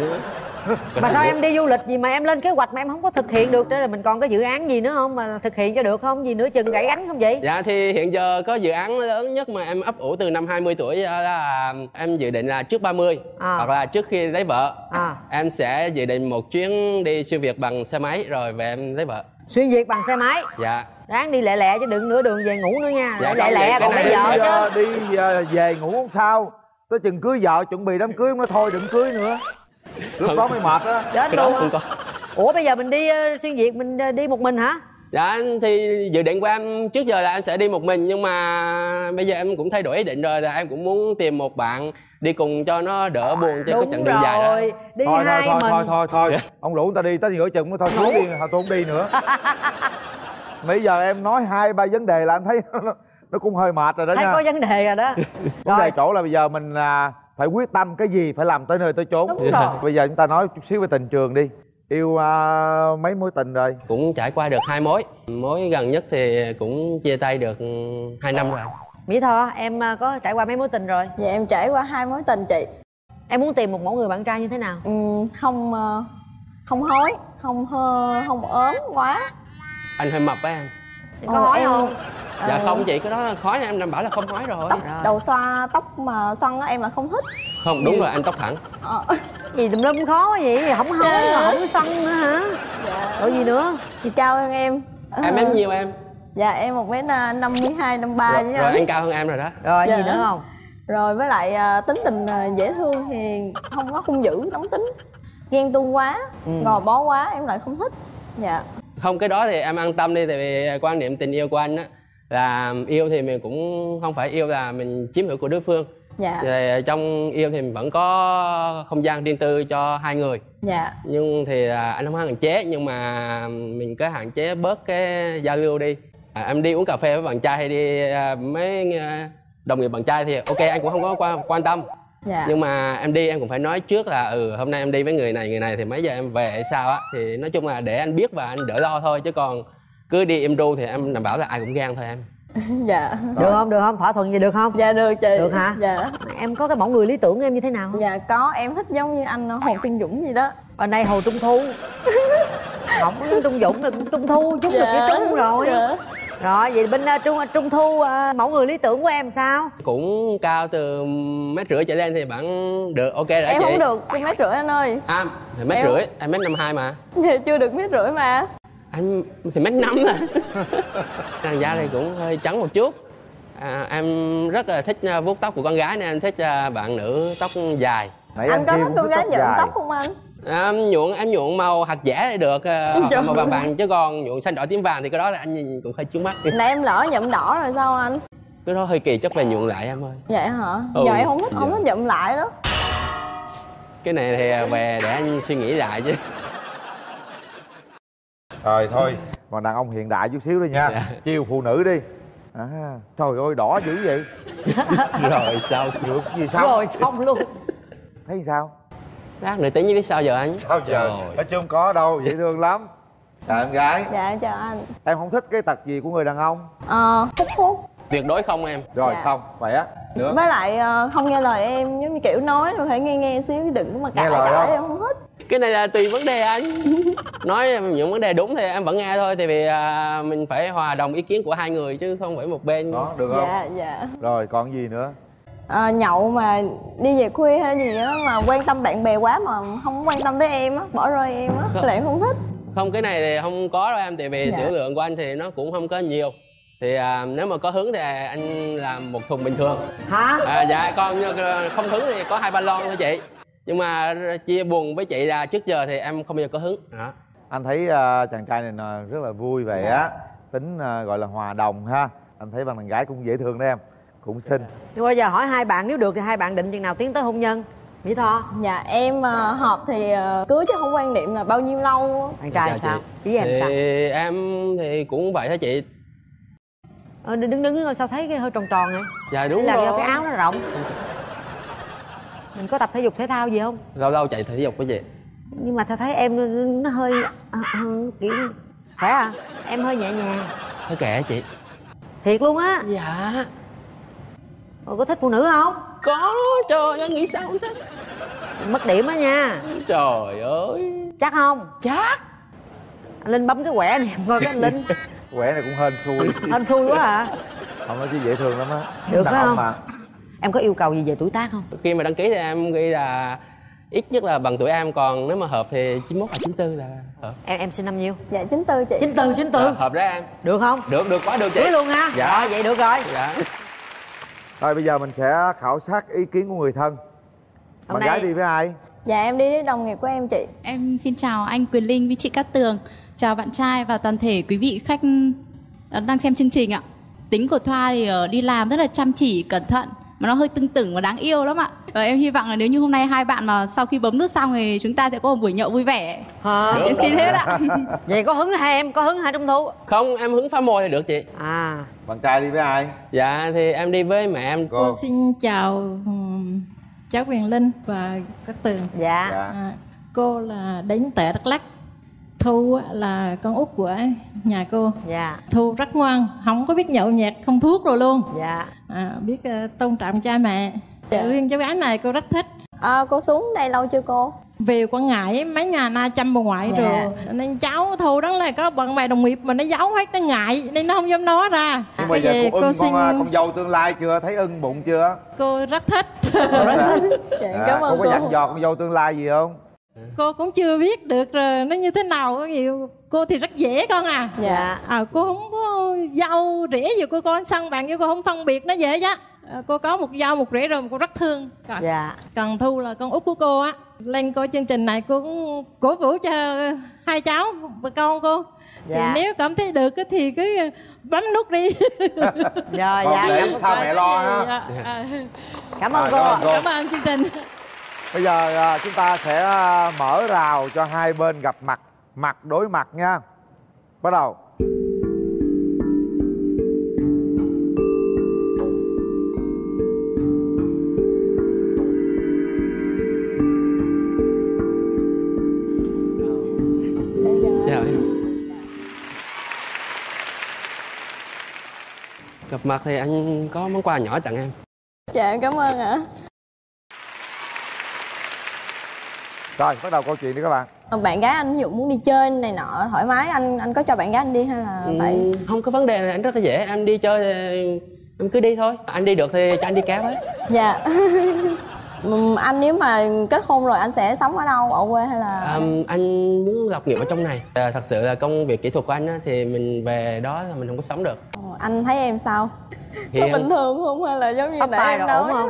mà sao em đi du lịch gì mà em lên kế hoạch mà em không có thực hiện được? Đó là mình còn có dự án gì nữa không mà thực hiện cho được không? Gì nữa chừng gãy gánh không vậy? Dạ thì hiện giờ có dự án lớn nhất mà em ấp ủ từ năm 20 tuổi là em dự định là trước 30 À. hoặc là trước khi lấy vợ. À. em sẽ dự định một chuyến đi xuyên Việt bằng xe máy rồi về em lấy vợ. Xuyên việt bằng xe máy. Dạ. ráng đi lẹ lẹ chứ đừng nửa đường về ngủ nữa nha. Dạ, lẹ lẹ còn Bây giờ chứ. Đi về ngủ không sao. Tới chừng cưới vợ chuẩn bị đám cưới nó thôi đừng cưới nữa. Lúc đó mới mệt á. Chết luôn ủa bây giờ mình đi ờ, xuyên việt mình ờ, đi một mình hả Dạ thì dự định của em trước giờ là em sẽ đi một mình nhưng mà bây giờ em cũng thay đổi ý định rồi là em cũng muốn tìm một bạn đi cùng cho nó đỡ buồn trên cái chặng đường dài đó. rồi, đi thôi hai thôi thôi thôi thôi. Thôi ông lũ người ta đi tới giữa chừng mới thôi xuống đi thôi tôi không đi nữa. Bây giờ em nói hai ba vấn đề là anh thấy nó, nó cũng hơi mệt rồi đó thấy nha. có vấn đề rồi đó. Vấn đề chỗ là bây giờ mình à, phải quyết tâm cái gì phải làm tới nơi tới chốn. Đúng rồi. bây giờ chúng ta nói chút xíu về tình trường đi yêu à, mấy mối tình rồi Cũng trải qua được hai mối. Mối gần nhất thì cũng chia tay được 2 năm rồi. mỹ tho em ờ, có trải qua mấy mối tình rồi dạ em trải qua hai mối tình chị em muốn tìm một mẫu người bạn trai như thế nào ừ, không ờ, không hói không hơ không ốm quá Anh hơi mập á em. Có hói không Dạ Ờ, không chị, cái đó khói em đảm bảo là không khói rồi. tóc đầu xoa tóc mà xoăn á em là không thích Không, đúng rồi anh tóc thẳng. Ờ, gì tùm lum khó quá vậy không hói mà không xoăn nữa hả dạ. rồi gì nữa chị cao hơn em Em Ờ, mét nhiêu em? dạ em một mét năm mươi hai năm ba Rồi, với rồi anh cao hơn em rồi đó. rồi Dạ. gì nữa không rồi với lại à, tính tình à, dễ thương thì không có hung dữ nóng tính ghen tuông quá Ừ. gò bó quá em lại không thích dạ không cái đó thì em an tâm đi tại vì quan niệm tình yêu của anh á là yêu thì mình cũng không phải yêu là mình chiếm hữu của đối phương. Dạ. Thì trong yêu thì mình vẫn có không gian riêng tư cho hai người. Dạ. Nhưng thì là anh không hạn chế nhưng mà mình cứ hạn chế bớt cái giao lưu đi. À, em đi uống cà phê với bạn trai hay đi à, mấy à, đồng nghiệp bạn trai thì ok anh cũng không có quan, quan tâm dạ. Nhưng mà em đi em cũng phải nói trước là ừ hôm nay em đi với người này người này thì mấy giờ em về hay sao á thì nói chung là để anh biết và anh đỡ lo thôi chứ còn cứ đi im ru thì em đảm bảo là ai cũng ghen thôi em. Dạ. Được không được không? Thỏa thuận gì được không? Dạ được chị. Được hả? Dạ. Em có cái mẫu người lý tưởng em như thế nào không? Dạ có. Em thích giống như anh Hồ Trung Dũng gì đó. Bên đây hồ trung thu. Không có trung dũng được trung thu chúng được Dạ, chữ trung rồi. Dạ. Rồi vậy bên uh, trung trung thu uh, mẫu người lý tưởng của em sao? Cũng cao từ mét rưỡi trở lên thì bạn được ok rồi em chị. không được cái mét rưỡi anh ơi. À thì mét Em- rưỡi em mét năm hai mà. Dạ chưa được mét rưỡi mà. Anh thì mét năm rồi làn da thì cũng hơi trắng một chút. À, em rất là thích à, vuốt tóc của con gái nên em thích à, bạn nữ tóc dài. Anh có thích con gái nhuộm tóc không anh À, em nhuộm em nhuộm màu hạt dẻ thì được à, Trời là màu vàng vàng chứ còn nhuộm xanh đỏ tím vàng thì cái đó là anh nhìn cũng hơi chướng mắt. Là em lỡ nhuộm đỏ rồi sao anh? Cái đó hơi kỳ chắc về nhuộm lại em ơi. Vậy hả? Ừ, giờ em không thích không dạ. thích nhuộm lại đó. Cái này thì về để anh suy nghĩ lại chứ. Rồi thôi, còn đàn ông hiện đại chút xíu đi nha. Chiều phụ nữ đi. À, Trời ơi đỏ dữ vậy. Rồi sao Được gì sao? Rồi xong luôn. Thấy sao lát nữa tính như biết sao giờ anh? Sao giờ? Nói chung có đâu, dễ thương lắm. Chào em gái. Dạ em chào anh. Em không thích cái tật gì của người đàn ông. Ờ hút thuốc. Tuyệt đối không em. Rồi Dạ. xong, vậy á Nữa với lại ờ, không nghe lời em giống như kiểu nói rồi phải nghe nghe xíu đừng có mà Nghe cãi lời cãi không? em không thích. Cái này là tùy vấn đề anh. Nói những vấn đề đúng thì em vẫn nghe thôi tại vì à, mình phải hòa đồng ý kiến của hai người chứ không phải một bên. Đó được không? Dạ dạ. Rồi còn gì nữa Ờ, nhậu mà đi về khuya hay gì đó mà quan tâm bạn bè quá mà không quan tâm tới em á bỏ rơi em á em không thích. Không cái này thì không có đâu em tại vì Dạ. tiểu lượng của anh thì nó cũng không có nhiều. Thì à, nếu mà có hứng thì anh làm một thùng bình thường. Hả? À, dạ còn như- không hứng thì có hai ba lon thôi chị. Nhưng mà chia buồn với chị là trước giờ thì em không bao giờ có hứng. Đó. Anh thấy à, chàng trai này là rất là vui vậy á. Tính à, gọi là hòa đồng ha. Anh thấy bằng đàn gái cũng dễ thương đó em Cũng xinh. Nhưng bây giờ hỏi hai bạn nếu được thì hai bạn định chừng nào tiến tới hôn nhân? Mỹ tho. Dạ em ờ, hợp thì ờ, cưới chứ không quan niệm là bao nhiêu lâu. Bạn trai Dạ, sao? chị. ý em thì sao em thì cũng vậy thôi chị. Ờ, đứng đứng đứng sao thấy cái hơi tròn tròn này dạ đúng là rồi. do cái áo nó rộng? Mình có tập thể dục thể thao gì không? Lâu lâu chạy thể dục với chị. Nhưng mà tao thấy em nó hơi ờ, kiểu khỏe à? Em hơi nhẹ nhàng. Thôi kệ chị. Thiệt luôn á. Dạ Ồ, có thích phụ nữ không? Có trời ơi nghĩ sao không thích? Mất điểm á nha. Trời ơi. Chắc không? Chắc. Anh linh bấm cái quẻ này em coi cái anh linh. Quẻ này cũng hên xui. Hên xui quá à. Không nói chứ dễ thương lắm á. Được Đàn không? mà. Em có yêu cầu gì về tuổi tác không? Khi mà đăng ký thì em ghi là ít nhất là bằng tuổi em còn nếu mà hợp thì 91 hoặc 94 là hợp. Em em sinh năm nhiêu? Dạ 94 chị. 94 94 Ờ, hợp đó em. Được không? Được được quá được chị. Cưới luôn ha. Dạ. rồi vậy được rồi. Dạ Rồi bây giờ mình sẽ khảo sát ý kiến của người thân. Hôm Bạn gái nay- đi với ai? dạ em đi với đồng nghiệp của em chị. Em xin chào anh Quyền Linh với chị Cát Tường. Chào bạn trai và toàn thể quý vị khách ờ, đang xem chương trình ạ. Tính của Thoa thì ờ, đi làm rất là chăm chỉ, cẩn thận Mà nó hơi tưng tửng và đáng yêu lắm ạ. Và em hy vọng là nếu như hôm nay hai bạn mà sau khi bấm nút xong thì chúng ta sẽ có một buổi nhậu vui vẻ. Hả? Em xin hết ạ. Vậy có hứng hai em có hứng hai trung thu? Không em hứng phá môi thì được chị. À Bạn trai đi với ai? dạ thì em đi với mẹ em Cô Xin chào ừm, cháu Quyền Linh và các tường. dạ Dạ À, cô là đến tại Đắk Lắk. Thu là con út của nhà cô. dạ Thu rất ngoan, không có biết nhậu nhẹt, không thuốc rồi luôn. dạ À, biết ờ, tôn trọng cha mẹ. Dạ. Riêng cháu gái này cô rất thích. à, cô xuống đây lâu chưa cô Về Quảng Ngãi mấy nhà na chăm bà ngoại Dạ. rồi nên cháu Thu đó là có bạn bè đồng nghiệp mà nó giấu hết nó ngại nên nó không dám nói ra. Nhưng mà Cái giờ gì cô ưng xin con, à, con dâu tương lai chưa? Thấy ưng bụng chưa? cô rất thích. Dạ, À, cảm cô. ơn có cô dặn dò con dâu tương lai gì không? cô cũng chưa biết được rồi nó như thế nào. Gì cô thì rất dễ con à. Dạ. À cô không có dâu rỉa gì cô con săn bạn với cô không phân biệt nó dễ chứ cô có một dâu một rể rồi mà cô rất thương. Còn, dạ. Còn thu là con út của cô á. Lên coi chương trình này cô cũng cổ vũ cho hai cháu và con cô. Dạ. thì nếu cảm thấy được thì cứ bấm nút đi. Rồi Còn dạ. cảm, sau mẹ lo ha. Dạ. cảm ơn Rồi, cô. cảm ơn cô. cảm ơn chương trình. Bây giờ à, chúng ta sẽ à, mở rào cho hai bên gặp mặt Mặt đối mặt nha. Bắt đầu Gặp mặt thì anh có món quà nhỏ tặng em. Dạ em cảm ơn ạ. Rồi bắt đầu câu chuyện đi các bạn. Bạn gái anh ví dụ muốn đi chơi này nọ thoải mái anh anh có cho bạn gái anh đi hay là Ừ, Không có vấn đề này anh rất là dễ. Em đi chơi thì em cứ đi thôi. Anh đi được thì cho anh đi kéo với dạ anh nếu mà kết hôn rồi anh sẽ sống ở đâu ở quê hay là? À, anh muốn lập nghiệp ở trong này. À, thật sự là công việc kỹ thuật của anh á, thì mình về đó là mình không có sống được. Anh thấy em sao? Thì có bình thường không hay là giống như tóc nãy em nói? ổn không?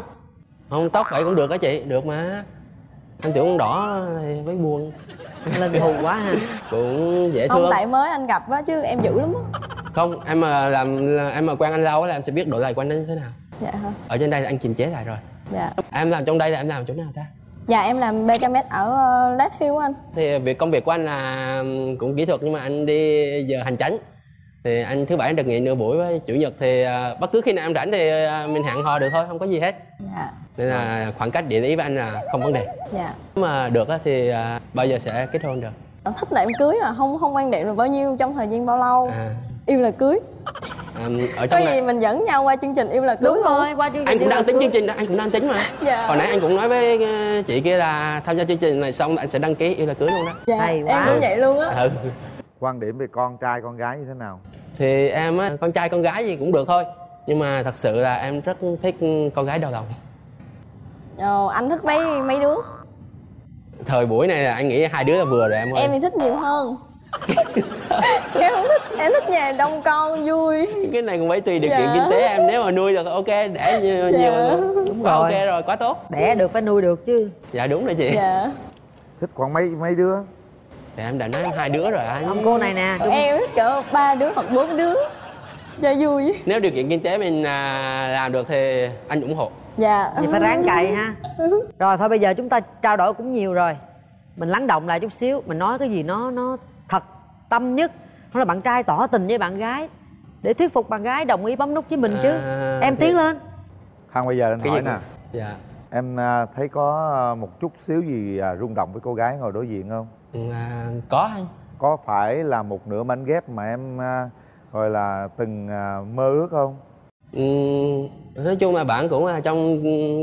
Không tóc vậy cũng được á chị được mà. Anh tưởng con đỏ thì với buồn. Lần thù quá ha. Cũng dễ không thương. tại mới anh gặp á chứ em dữ lắm á. Không em mà làm em mà quen anh lâu á là em sẽ biết độ dày của anh nó như thế nào. Dạ hả. Ở trên đây là anh kiềm chế lại rồi dạ. Em làm trong đây là em làm chỗ nào ta? Dạ em làm BKM ở ờ, Lát Hill anh. Thì việc công việc của anh là cũng kỹ thuật nhưng mà anh đi giờ hành chánh. Thì anh thứ bảy anh được nghỉ nửa buổi với chủ nhật thì à, bất cứ khi nào em rảnh thì à, mình hẹn hò được thôi không có gì hết. Dạ. Nên là khoảng cách địa lý với anh là không vấn đề. Dạ. Nếu mà được á thì bao giờ sẽ kết hôn được? Thích là em cưới à không không quan điểm là bao nhiêu trong thời gian bao lâu. À, yêu là cưới à, ở có trong gì này. mình dẫn nhau qua chương trình yêu là cưới đúng luôn. rồi qua chương anh cũng trình đang tính chương trình đó anh cũng đang tính mà. Dạ. hồi nãy anh cũng nói với ờ, chị kia là tham gia chương trình này xong anh sẽ đăng ký yêu là cưới luôn đó. Dạ Hay em quá. cũng vậy luôn á. Ừ. Quan điểm về con trai con gái như thế nào? Thì em á con trai con gái gì cũng được thôi. Nhưng mà thật sự là em rất thích con gái đầu lòng. Ờ, anh thích mấy mấy đứa? Thời buổi này là anh nghĩ hai đứa là vừa rồi em ơi. Em thì thích nhiều hơn em không thích em thích nhà đông con vui. Cái này cũng phải tùy điều Dạ. kiện kinh tế em. Nếu mà nuôi được ok để nhiều, Dạ. nhiều. Đúng rồi. ok rồi quá tốt. Đẻ được phải nuôi được chứ. Dạ đúng rồi chị. Dạ. Thích khoảng mấy mấy đứa? Thì em đã nói em hai đứa rồi anh không cô này nè. Trung- em thích cỡ ba đứa hoặc bốn đứa cho vui. Nếu điều kiện kinh tế mình à, làm được thì anh ủng hộ. Dạ. Thì phải ráng cày ha. Rồi thôi bây giờ chúng ta trao đổi cũng nhiều rồi. Mình lắng động lại chút xíu mình nói cái gì nó nó tâm nhất. Hoặc là bạn trai tỏ tình với bạn gái để thuyết phục bạn gái đồng ý bấm nút với mình chứ. À, em thì- tiến lên. Hằng bây giờ anh hỏi gì nè. dạ. Em à, thấy có à, một chút xíu gì à, rung động với cô gái ngồi đối diện không? à, có anh. Có phải là một nửa mảnh ghép mà em gọi là từng mơ ước không? Ừm, nói chung là bạn cũng là trong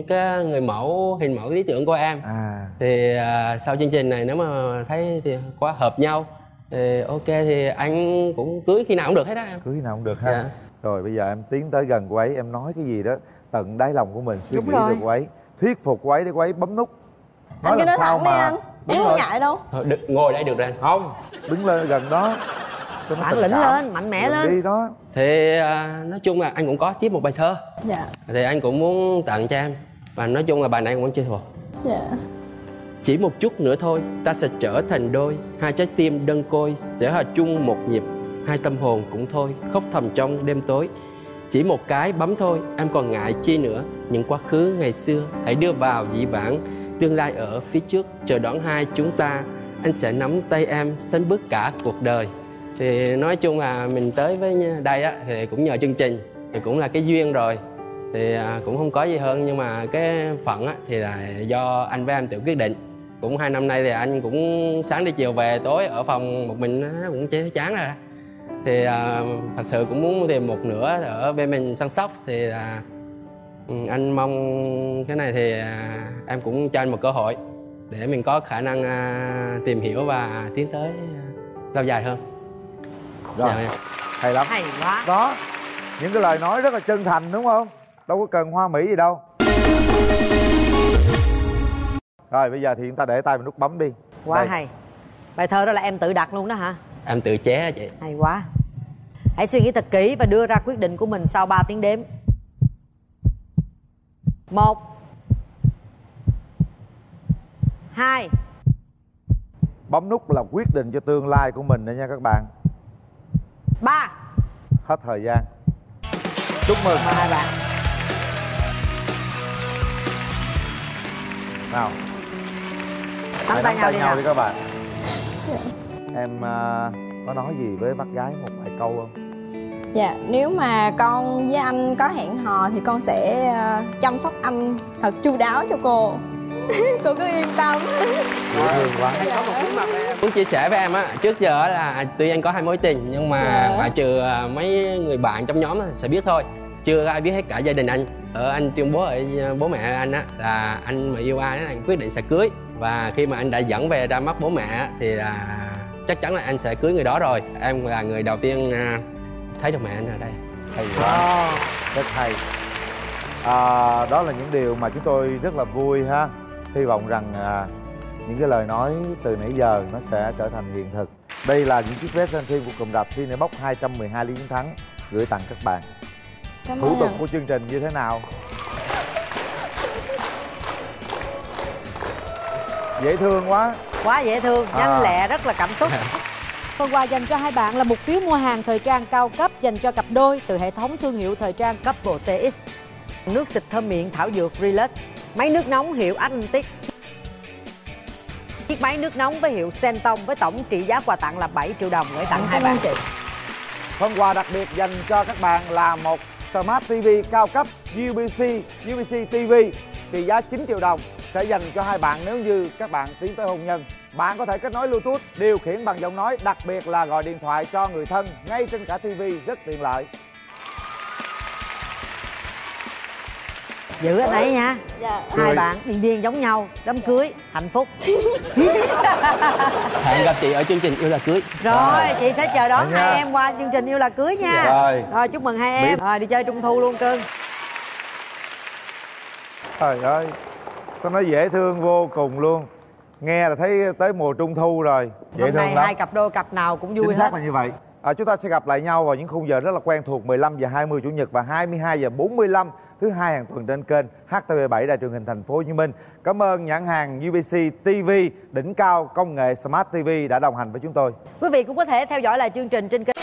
cái người mẫu hình mẫu lý tưởng của em. À. Thì sau chương trình này nếu mà thấy thì quá hợp nhau thì ok thì anh cũng cưới khi nào cũng được hết á em. Cưới nào cũng được ha. Dạ. Rồi bây giờ em tiến tới gần cô ấy Em nói cái gì đó tận đáy lòng của mình Suy Đúng nghĩ rồi. về cô ấy Thuyết phục cô ấy để cô ấy bấm nút. Anh cứ nói thẳng đi anh. Đúng em không ngại đâu. Thôi, được, ngồi đây được rồi anh. Không Đứng lên gần đó. Cho nó bản lĩnh cảm. lên mạnh mẽ Rồi lên. Đi đó. Thì à, nói chung là anh cũng có tiếp một bài thơ. Dạ. Thì anh cũng muốn tặng cho em. Và nói chung là bài này cũng chưa thuộc. Dạ chỉ một chút nữa thôi, ta sẽ trở thành đôi. Hai trái tim đơn côi sẽ hòa chung một nhịp. Hai tâm hồn cũng thôi, khóc thầm trong đêm tối. Chỉ một cái bấm thôi, em còn ngại chi nữa. Những quá khứ ngày xưa, hãy đưa vào dĩ vãng. Tương lai ở phía trước, chờ đón hai chúng ta. Anh sẽ nắm tay em, sánh bước cả cuộc đời. Thì nói chung là mình tới với đây á, thì cũng nhờ chương trình. Thì cũng là cái duyên rồi. Thì à, cũng không có gì hơn nhưng mà cái phận á, thì là do anh với em tự quyết định cũng hai năm nay thì anh cũng sáng đi chiều về tối ở phòng một mình nó cũng chế chán rồi. Thì à, thật sự cũng muốn tìm một nửa ở bên mình săn sóc. Thì ừ, anh mong cái này thì à, em cũng cho anh một cơ hội để mình có khả năng à, tìm hiểu và tiến tới à, lâu dài hơn. Rồi. Dạ, hay lắm. Hay quá. Đó Những cái lời nói rất là chân thành đúng không? Đâu có cần hoa mỹ gì đâu Rồi bây giờ thì chúng ta để tay vào nút bấm đi. Quá Đây. hay. Bài thơ đó là em tự đặt luôn đó hả? Em tự chế chị. Hay quá. Hãy suy nghĩ thật kỹ và đưa ra quyết định của mình sau 3 tiếng đếm. Một. Hai. Bấm nút là quyết định cho tương lai của mình đấy nha các bạn. Ba. Hết thời gian. Chúc mừng. Hai bạn. Nào nắm tay nhau đi nào. đi các bạn. Em à, có nói gì với bác gái một vài câu không? Dạ, nếu mà con với anh có hẹn hò thì con sẽ ờ, chăm sóc anh thật chu đáo cho cô. cô cứ yên tâm. dễ thương quá. Muốn chia sẻ với em á trước giờ là tuy anh có hai mối tình nhưng mà Dạ. ngoại trừ à, mấy người bạn trong nhóm sẽ biết thôi. Chưa ai biết hết cả gia đình anh. Ở anh tuyên bố ở à, bố mẹ anh á là anh mà yêu ai á anh quyết định sẽ cưới và khi mà anh đã dẫn về ra mắt bố mẹ thì là chắc chắn là anh sẽ cưới người đó rồi. Em là người đầu tiên à, thấy được mẹ anh ở đây. Hay quá rất hay. À, đó là những điều mà chúng tôi rất là vui ha. Hy vọng rằng à, những cái lời nói từ nãy giờ nó sẽ trở thành hiện thực. Đây là những chiếc vé xem phim của cụm rạp Cinebox 212 lý chiến thắng gửi tặng các bạn. Cảm thủ tục của chương trình như thế nào dễ thương quá. Quá dễ thương nhanh À. lẹ rất là cảm xúc. Phần quà dành cho hai bạn là một phiếu mua hàng thời trang cao cấp dành cho cặp đôi từ hệ thống thương hiệu thời trang Couple TX nước xịt thơm miệng thảo dược Relax. Máy nước nóng hiệu Atlantic. Chiếc máy nước nóng với hiệu Senton với tổng trị giá quà tặng là 7 triệu đồng gửi tặng hai bạn. Phần quà đặc biệt dành cho các bạn là một Smart TV cao cấp UBC UBC TV trị giá 9 triệu đồng sẽ dành cho hai bạn nếu như các bạn tiến tới hôn nhân. Bạn có thể kết nối Bluetooth, điều khiển bằng giọng nói, đặc biệt là gọi điện thoại cho người thân ngay trên cả TV rất tiện lợi. giữ anh ấy nha. Dạ. hai bạn điên điên giống nhau đám cưới hạnh phúc. Hẹn gặp chị ở chương trình yêu là cưới. Rồi chị sẽ chờ đón Dạ nha. hai em qua chương trình yêu là cưới nha. Rồi. rồi chúc mừng hai em. Rồi đi chơi trung thu luôn cưng. Trời ơi, tôi nói dễ thương vô cùng luôn. Nghe là thấy tới mùa trung thu rồi. Dễ hôm thương nay lắm. hai cặp đôi cặp nào cũng vui Chính hết xác là như vậy. À, chúng ta sẽ gặp lại nhau vào những khung giờ rất là quen thuộc 15 giờ 20 chủ nhật và 22 giờ 45 thứ hai hàng tuần trên kênh HTV7 Đài truyền hình Thành phố Hồ Chí Minh. Cảm ơn nhãn hàng UBC TV đỉnh cao công nghệ Smart TV đã đồng hành với chúng tôi. quý vị cũng có thể theo dõi lại chương trình trên kênh